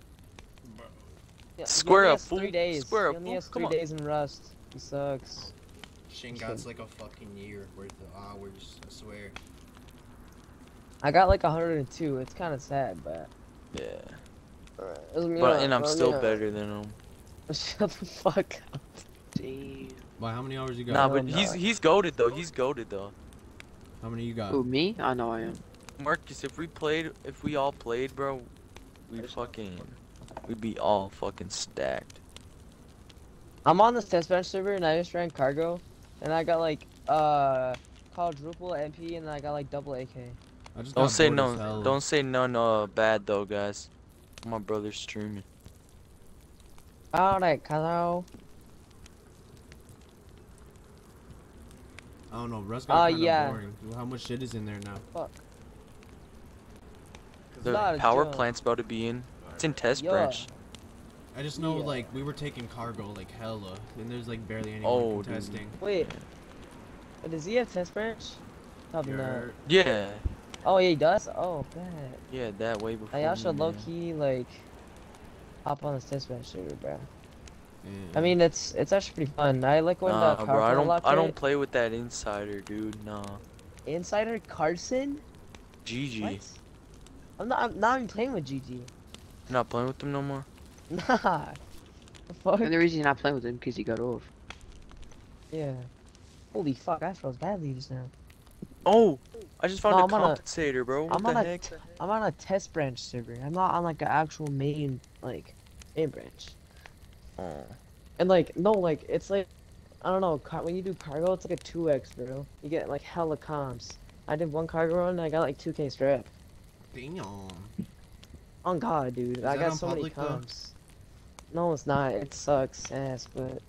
Yeah, he Square only up, has Three days. Square he up, only fool. has three days in Rust. He sucks. Shane got like a fucking year worth of hours, I swear. I got like 102. It's kind of sad, but. Yeah. Uh, Alright, But and I'm still better than him. Shut the fuck up. Damn. By how many hours you got? Nah, No, but he's he's goaded though. He's goaded though. How many you got? Who me? I know I am. Marcus, if we played, if we all played, bro, we'd fucking, we'd be all fucking stacked. I'm on this test bench server and I just ran cargo, and I got like uh quadruple MP and I got like double AK. I just Don't say no. hell. Don't say none uh bad though, guys. My brother's streaming. Alright, hello. I don't know. Rust got Uh, kinda yeah. boring. How much shit is in there now? Fuck. The power plant's about to be in. It's in test Yeah. branch. I just know Yeah. like we were taking cargo like hella, and there's like barely anyone Oh, dude. Wait. But does he have test branch? Probably not. You're- Yeah, Oh yeah, he does. Oh, bad. yeah, that way before. Like, I me, should low key like hop on this test branch server, bro. yeah. I mean, it's it's actually pretty fun. I like when Nah, the bro, I don't. I don't play with that insider, dude. Nah. Insider Carson. GG. What? I'm not. I'm not even playing with GG. You're not playing with them no more. Nah. The fuck? And the reason you're not playing with him because he got off. Yeah. Holy fuck! I froze badly just now. Oh, I just found No, a I'm on a- compensator, bro. What I'm the on a heck? t- I'm on a test branch server. I'm not on like an actual main like main branch. Oh. And like no, like it's like I don't know. Car- when you do cargo, it's like a two x, bro. You get like hella comps. I did one cargo run, and I got like two k strap. Damn. On God, dude, Is I got so many comps. though? No, it's not. It sucks ass, but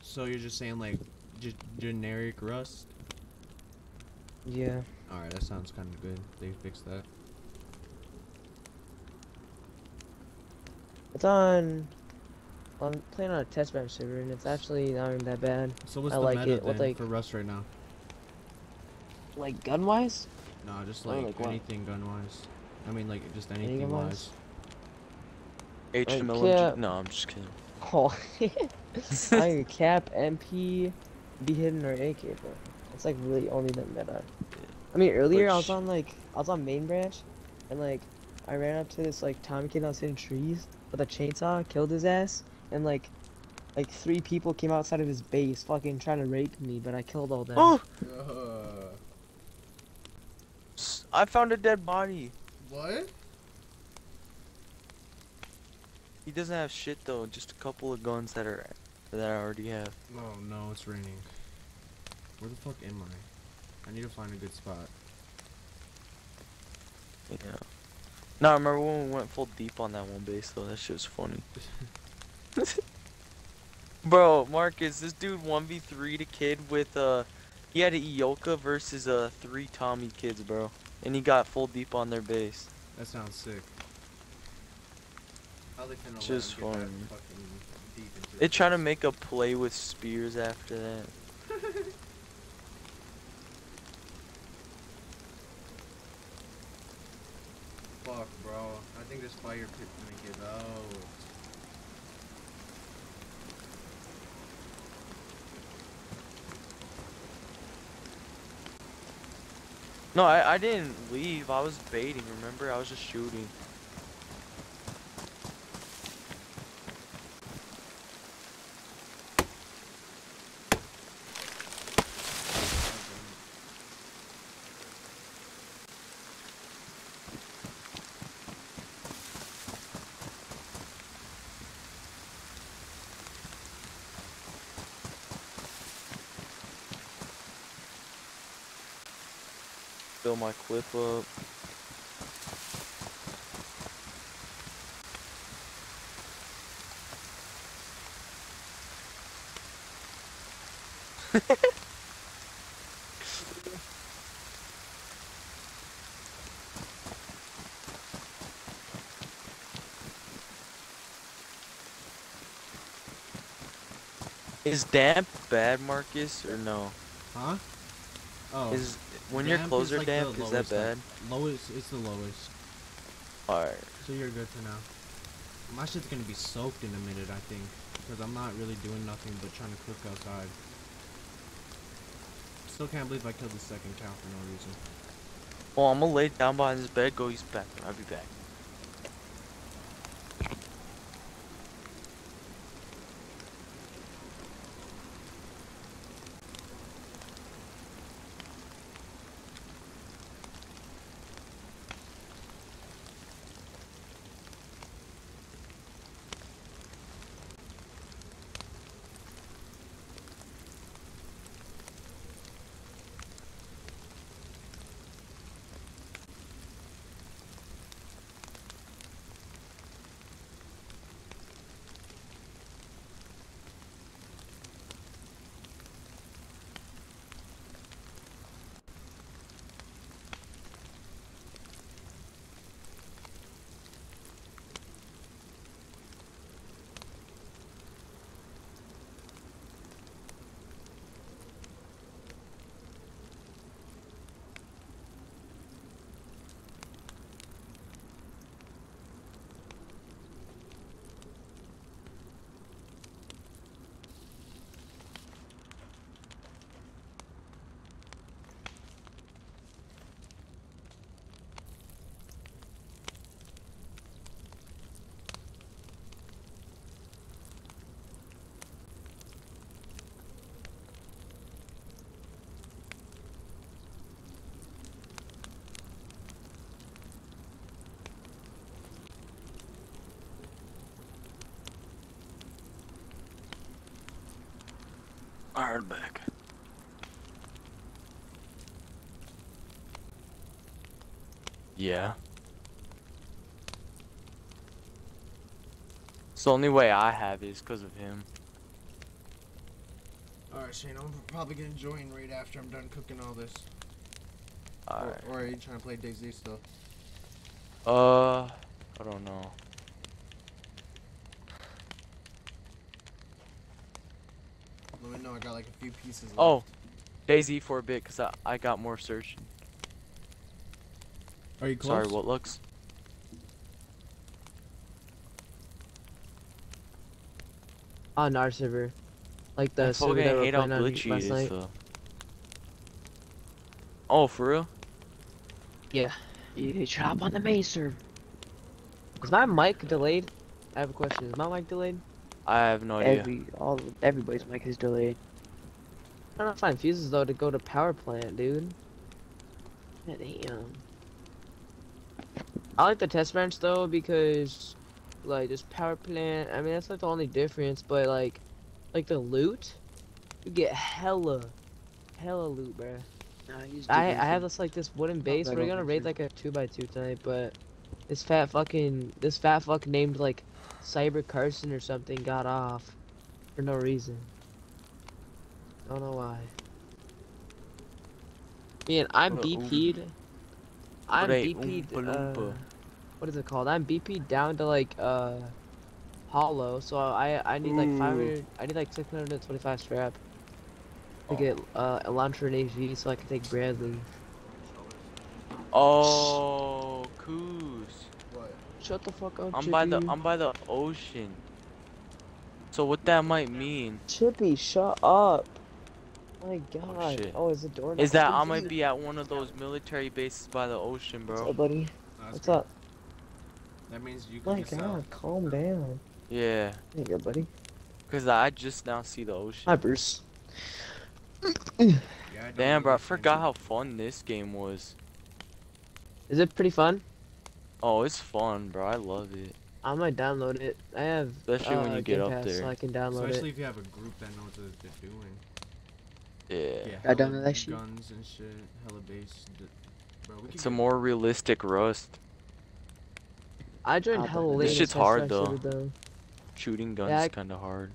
So you're just saying like g- generic Rust? yeah. All right, that sounds kind of good. They fixed that. It's on. I'm playing on a test bench server, and it's actually not even that bad. So what's I the like meta it, then like- for Rust right now? Like gun wise. No, just Oh, like, like anything gun wise. I mean like just Any anything wise. HMLMG. yeah. No, I'm just kidding. Oh, I could cap MP, be hidden or AK, bro. It's like really only the meta. I mean, earlier I was on like I was on main branch, and like I ran up to this like Tommy kid that was hitting trees with a chainsaw, killed his ass, and like like three people came outside of his base, fucking trying to rape me, but I killed all them. Oh, Uh, s- I found a dead body. what? He doesn't have shit though. Just a couple of guns that are that I already have. Oh no, it's raining. Where the fuck am I? I need to find a good spot. Yeah. No, I remember when we went full deep on that one base though. That shit was funny. Bro, Marcus, this dude 1v3 a kid with uh he had a Eoka versus uh three Tommy kids, bro. And he got full deep on their base. That sounds sick. How they finna It's let just him get that fun. fucking deep into They try to make a play with spears after that. Fuck. bro. I think this fire pit's gonna give out. No, I, I didn't leave. I was baiting, remember? I was just shooting. Fill my clip up. Is damp bad, Marcus, or no? Huh? Oh. Is when your damp clothes is are like damp, is that like- bad? Lowest, it's the lowest. Alright. So you're good to know. My shit's gonna be soaked in a minute, I think. Because I'm not really doing nothing but trying to cook outside. Still can't believe I killed the second cow for no reason. Well, I'm gonna lay down behind this bed, go use the bathroom. I'll be back. Alright, back. Yeah. It's the only way I have is because of him. Alright, Shane, I'm probably gonna join right after I'm done cooking all this. Alright. Or, or are you trying to play DayZ still? Uh, I don't know. Let me know, I got like a few pieces left. Oh, DayZ for a bit because I, I got more search. Are you close? Sorry, what looks? Ah, on our server. Like the server that we're playing on last night. though. Oh, for real? Yeah. You should hop on the main server. Is my mic delayed? I have a question. Is my mic delayed? I have no idea. Every all everybody's mic is delayed. I'm trying to find fuses though to go to power plant, dude. Damn. I like the test bench though because, like, this power plant. I mean, that's like the only difference. But like, like the loot, you get hella, hella loot, bruh. Nah, I I have this like this wooden base. We're gonna raid like a two by two tonight, but this fat fucking this fat fuck named like Cyber Carson or something got off for no reason. I don't know why. Man, I'm BP'd. I'm BP'd. Uh, what is it called? I'm BP'd down to like uh hollow, so I I need like 500. I need like 625 scrap to Oh. get uh Elantra and AV so I can take Bradley. Oh, Koos. Shut the fuck up, I'm by the I'm by the ocean. So what that might mean Chippy, shut up. My god. shit. Oh, is the door is that I might be at one of those military bases by the ocean, bro. What's bro. up, buddy? No, What's good. up? That means you can My be south. god, calm down. Yeah, There you go, buddy. cause I just now see the ocean. Hi, Bruce. Yeah, Damn, bro, I forgot how fun this game was. Is it pretty fun? Oh, it's fun, bro. I love it. I might download it. I have Especially when uh, you get up Pass, there. so I can download Especially it. if you have a group that knows what they're doing. Yeah. Yeah, I download hella that shit. Guns and shit, hella base. Bro, we It's a get- more realistic Rust. I joined I'll hella late. This shit's hard, Drive though. Shooting guns Yeah, I- kind of hard.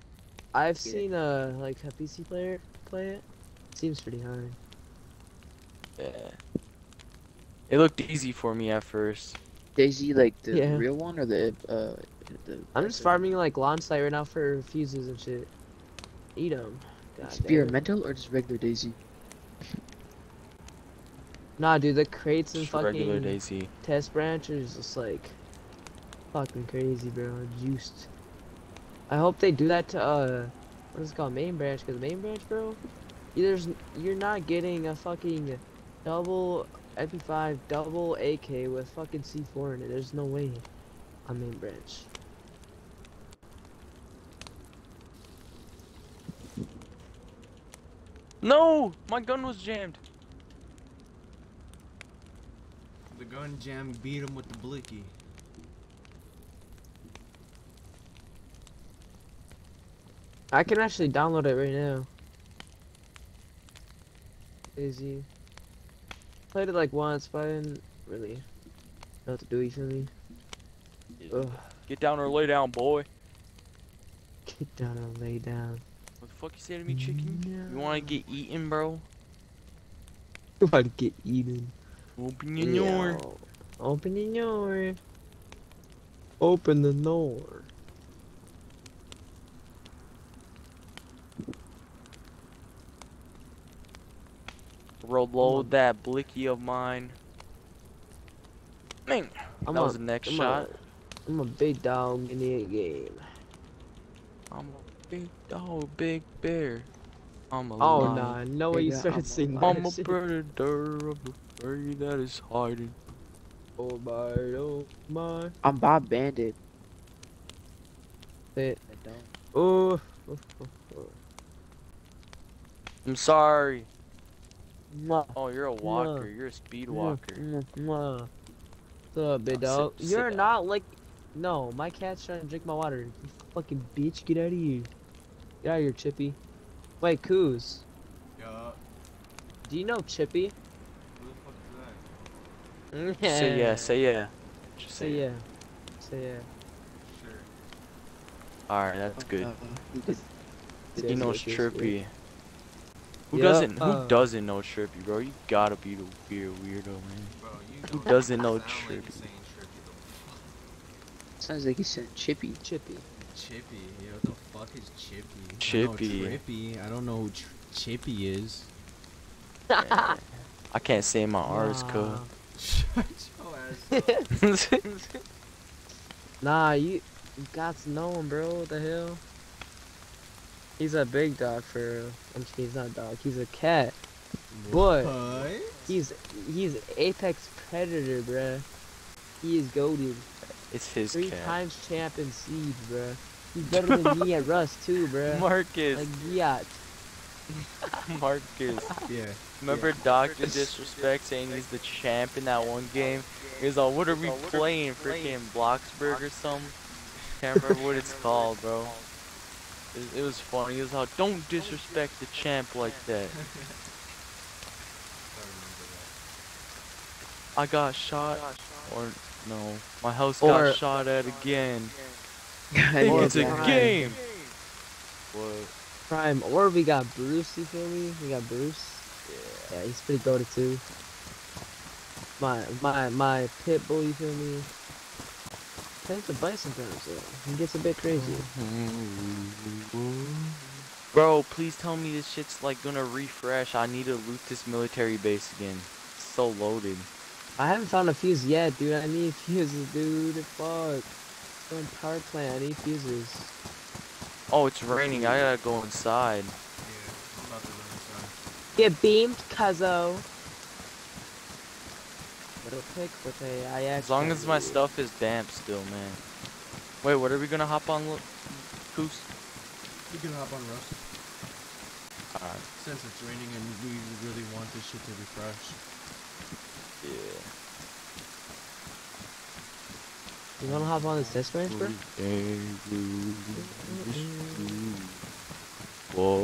I've Yeah. seen a like a PC player play it. Seems pretty hard. Yeah. It looked easy for me at first. DayZ, like the Yeah. real one or the uh the. I'm just farming like launch site right now for fuses and shit. Eat them. Experimental or just regular DayZ? Nah, dude, the crates and Just regular fucking DayZ. test branch is just like fucking crazy, bro. Juiced. I hope they do that to uh, what is it called, main branch? Cause main branch, bro, you- there's you're not getting a fucking double MP5 double AK with fucking C4 in it. There's no way on main branch. No! My gun was jammed. The gun jam beat him with the blicky. I can actually download it right now. Easy. Played it like once, but I didn't really know what to do. You feel? Ugh. Get down or lay down, boy. Get down or lay down. Fuck you say to me, chicken? You wanna get eaten, bro? You wanna get eaten. Open your door. Open the door. Open the door. Reload that blicky of mine. Man, I'm that a, was the next I'm shot. A, I'm a big dog in the game. I'm a big dog, big bear. I'm a Oh lion. nah, no way you Nigga, started a singing lion. I'm a predator of the prey that is hiding. Oh my, oh my. I'm Bob Bandit. It. I don't. Oh. I'm sorry. Mwah. Oh, you're a walker. You're a speed walker. Mwah, mwah. What's up, big Oh, sit- dog? sit You're down. not like. No, my cat's trying to drink my water. You fucking bitch, get out of here. Get out of here, Chippy. Wait, Koos. Yeah. Do you know Chippy? Who the fuck is that? Say yeah, say yeah. Just Say yeah. Say yeah. Sure. Alright, that's good. Uh, he did- Yes, He knows yes, yes, Who Yeah, doesn't? Who uh, doesn't know Trippy, bro? You gotta be the weird weirdo, man. Bro, Who doesn't know sound like Trippy? saying Trippy the Sounds like he said Chippy. Chippy. Chippy. Yeah, what the fuck is Chippy? Chippy. I know Trippy. I don't know who Tr- Chippy is. I can't say my R's, cuz. Nah. Shut your ass up. Nah, you, you got to know him, bro. What the hell? He's a big dog for real. I'm kidding, he's not a dog. He's a cat. But- What? He's he's apex predator, bruh. He is goaded. it's his Three cat. times champ in siege, bruh. He's better than me at Rust too, bro. Marcus. Like yeah. Marcus. Yeah. Remember Doctor Disrespect saying he's the champ in that one game? He was like, "What are we playing? Freaking Bloxburg or something?" Can't remember what it's called, bro. It, it was funny. He was like, "Don't disrespect the champ like that." I got shot, or no, my house got Or- shot at again. Or it's a Brian. game. What? Prime. Or we got Bruce, you feel me? We got Bruce. Yeah. Yeah, he's pretty goaded too. My my my pit bull, you feel me? Tends to bite sometimes, so he gets a bit crazy. Bro, please tell me this shit's like gonna refresh. I need to loot this military base again. It's so loaded. I haven't found a fuse yet, dude. I need fuses, dude. Fuck. Going power plant. I need fuses. Oh, it's raining. I gotta go inside. Yeah, I'm about to run inside. Get beamed, cuzzo. Little pick with a I As long as my stuff is damp still, man. Wait, what are we gonna hop on, Lu- Goose? You can hop on Rust. Alright, Since it's raining and we really want this shit to refresh. yeah. You wanna hop on this test bench, bro?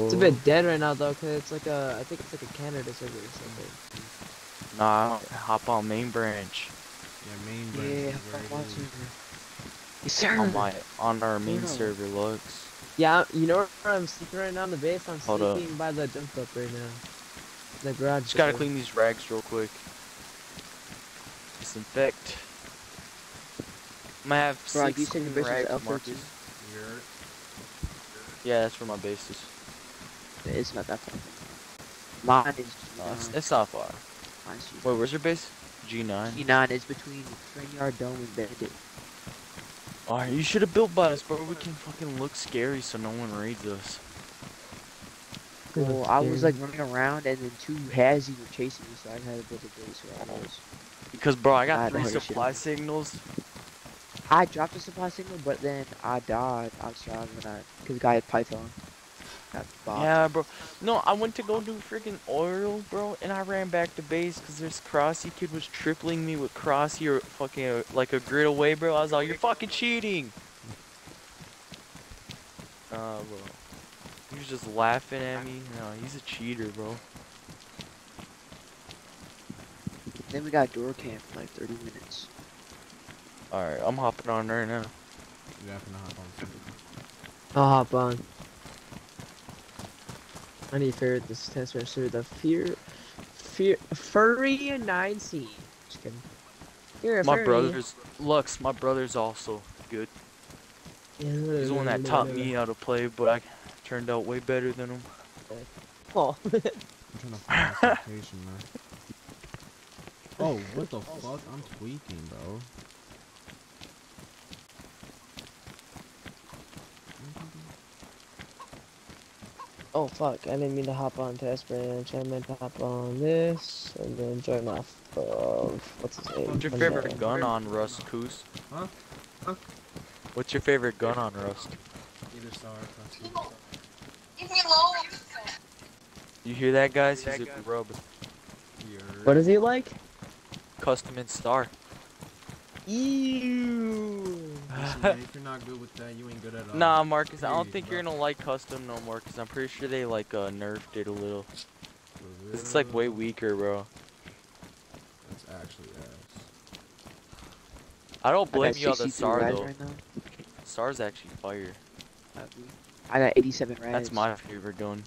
It's a bit dead right now though, cause it's like a I think it's like a Canada server or something. Nah, hop on main branch. Yeah, main branch Yeah, is I'm where watching is. Yes. On my on our main Yeah. server looks. Yeah, you know where I'm sleeping right now in the base? I'm Hold up. sleeping by the dump up right now. The garage. Just gotta door. clean these rags real quick. Disinfect. I'm gonna have Bro, six you said your base is rags, L13? Yeah, that's where my base is. It's not that far. Mine is G9. it's not far. Mine's G9. Wait, where's your base? G9. G9 is between Train Yard Dome and Bandit. Alright, you should have built by us, bro. We can fucking look scary so no one raids us. Well, I was like running around and then two Hazzy were chasing me, so I had to build a base where I was. Because, bro, I I got had to three supply signals. I dropped a supply signal, but then I died outside when I, cause the guy had Python. Yeah, bro. No, I went to go do freaking oil, bro, and I ran back to base because this Crossy kid was tripling me with Crossy or fucking uh, like a grid away, bro. I was like, you're fucking cheating. Uh, bro. He was just laughing at me. No, he's a cheater, bro. Then we got door camp for like 30 minutes. Alright, I'm hopping on right now. You have to hop on something. I'll hop on. I need to figure out this test bench through the fear, fear, furry nine C. Just kidding. You're a My furry. brother's Lux. My brother's also good. He's the one that taught me how to play, but I turned out way better than him. Oh. I'm trying to find this location, man. Oh, what the fuck? I'm tweaking, bro. Oh fuck! I didn't mean to hop on test bench. I meant to hop on this and then join off of what's his name? What's your What's favorite that? gun on Rust, Koos? Huh? Huh? What's your favorite gun on Rust? Either star or cross. Leave me alone. You hear that, guys? He's a grub. What is he like? Custom and star. Ew. Listen, man, if you're not good with that, you ain't good at all. Nah, Marcus, I don't think bro. you're gonna like custom no more, cause I'm pretty sure they like uh, nerfed it a little. For 'Cause It's like way weaker, bro. That's actually ass. I don't blame got you on the 63 star though. right now. Star's actually fire. I got 87 rads. That's my favorite gun.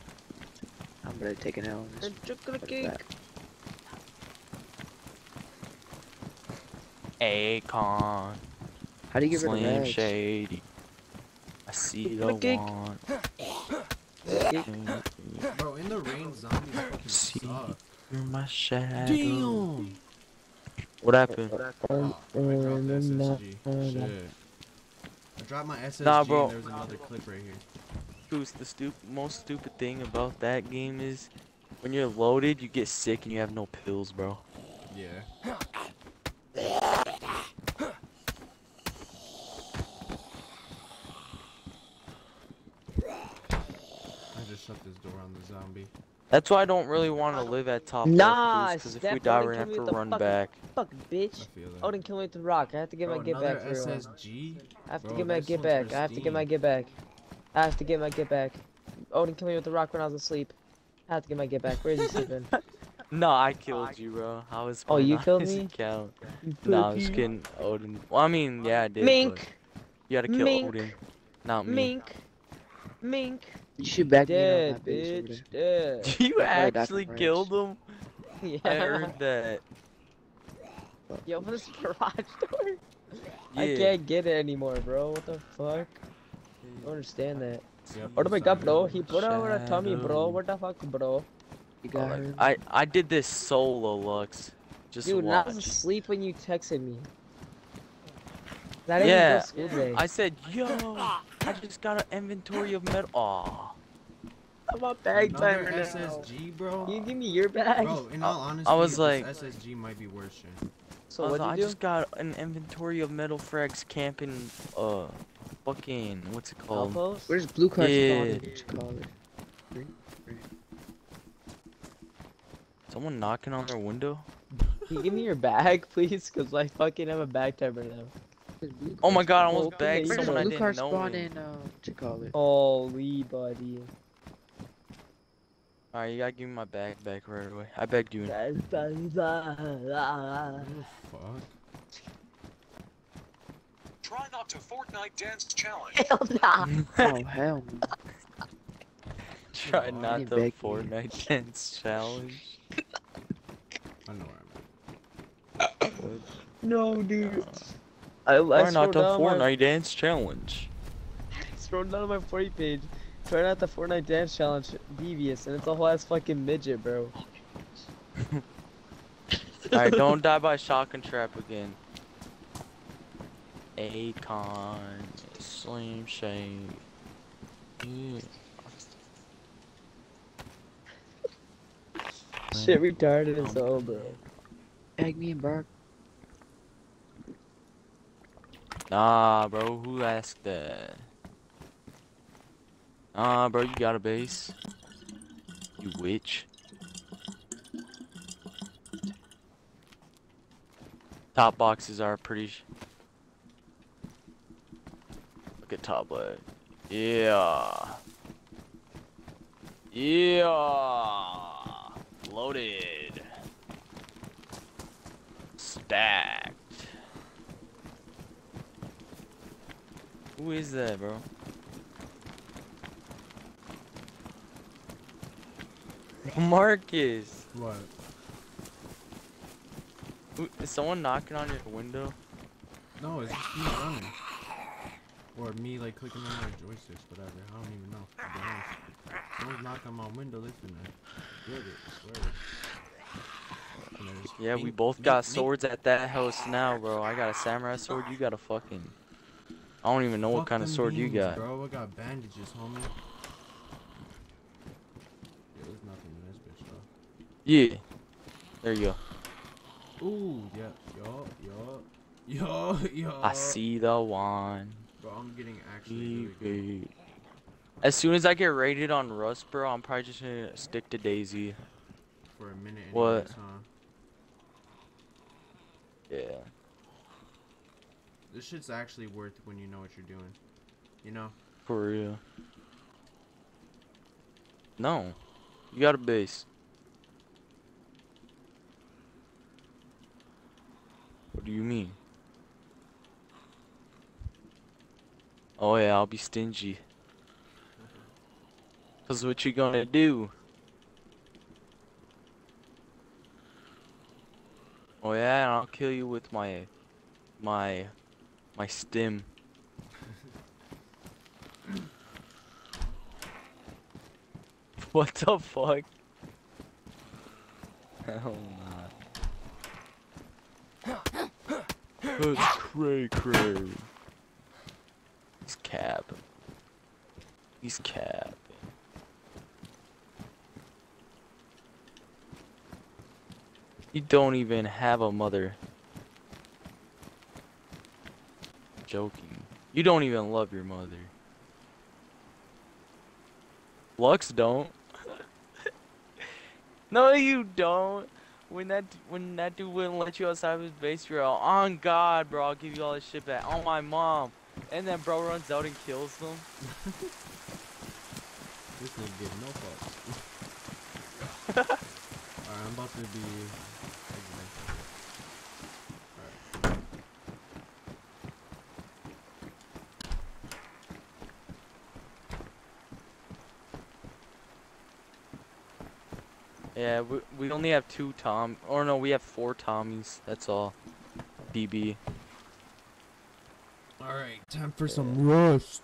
I'm gonna take an L on this. And chocolate Fuck cake. that. Akon, How do you get rid of Slim? Shady. I see the Cake. one. Bro, in the rain, zombies fucking See. suck. You're my shadow. Damn! What happened? Oh, I dropped the SSG. Shit. I dropped my SSG Nah, bro. and there's another clip right here. Goose, the stu- most stupid thing about that game is when you're loaded, you get sick and you have no pills, bro. Yeah. I just shut this door on the zombie. That's why I don't really want to live at top Nah, because if we die, we're kill gonna me have to run fucking- back. Fuck, bitch. feel that. Odin killed me with the rock. I have to get Bro, my get back. SSG? I have to Bro, get my this get one's back. I have to get my get back. I have to get my get back. Odin killed me with the rock when I was asleep. I have to get my get back. Where is he sleeping? No, I killed you, bro. I was. Oh, going you killed me? Account. You No, I was pussy. kidding. Odin. Well, I mean, yeah, I did. Mink. You gotta kill Mink. Odin, not me. Mink. Mink. You should back me in on Dead, that bitch. there. Dead. you actually from killed him? yeah. I heard that. Yo, open this garage door. Yeah. I can't get it anymore, bro. What the fuck? I don't understand that. Yep, Oh my it's god, bro. He put over a tummy, bro. What the fuck, bro? You oh, got Like, her. I I did this solo, Lux. Just Dude, I was watch. asleep when you texted me. I didn't Yeah, go school today. I said, yo, I just got an inventory of metal. Aw. I'm a bag Another timer now. SSG, bro. Can you give me your bag? Bro, in all honesty, I was like- SSG might be worse shit. so I, was what like, I just got an inventory of metal frags camping, uh, fucking, what's it called? Outpost? Where's blue card Yeah. spawn? What you call it? Someone knocking on their window? Can you give me your bag, please? Cause I fucking have a bag timer now. Where's blue Oh my god, I spawn? almost Okay, bagged Where's Where's someone I didn't card know. spawn in. in, uh, what you call it? Holy buddy. Alright, you gotta give me my bag back right away. I begged you. in. Fuck? Try not to Fortnite dance challenge. Hell nah. Oh, hell no. Try Oh, not you the me. Fortnite dance challenge. I know where I'm at. No, dude. I, I Try not scrolled the down my, Fortnite dance challenge. scrolled down on my 40 page. Try not the Fortnite dance challenge, devious, and it's a whole ass fucking midget, bro. Alright, don't die by shotgun trap again. Akon, Slim Shade. Yeah. Shit retarded as hell, bro. Bag me and Bark. Nah, bro, who asked that? Nah, bro, you got a base. You witch. Top boxes are pretty. Look at top left. Yeah. Yeah. Loaded. Stacked. Who is that, bro? Marcus. What? Who, is someone knocking on your window? No, it's just me running. Or me like clicking on my joysticks, whatever. I don't even know. to be honest. Someone's knocking on my window, they finna get it, I swear. Yeah, we both got swords at that house now, bro. I got a samurai sword. You got a fucking. I don't even know what kind of sword you got. Bro, I got bandages, homie. Yeah, there's nothing in this bitch though. Yeah. There you go. Ooh, yeah, yo, yo, yo, yo. I see the one. Bro, I'm getting actually really good. As soon as I get rated on Rust, bro, I'm probably just gonna stick to DayZ. for a minute. What? anyways, huh? Yeah. This shit's actually worth when you know what you're doing. You know? For real. No. You got a base. What do you mean? Oh yeah, I'll be stingy. Cause what you gonna do? Oh yeah, I'll kill you with my, my, my stim. What the fuck? Hell nah. That's cray cray. He's cap. He's cap. You don't even have a mother. Joking. You don't even love your mother. Lux don't. no, you don't. When that when that dude wouldn't let you outside of his base, you're all on God, bro. I'll give you all this shit back. On my mom. And then bro runs out and kills them. This nigga give no fucks. Alright, I'm about to be. exiting. Alright. Yeah, we we only have two Tom. Or no, we have four Tommies. That's all. BB. Alright, time for some rust.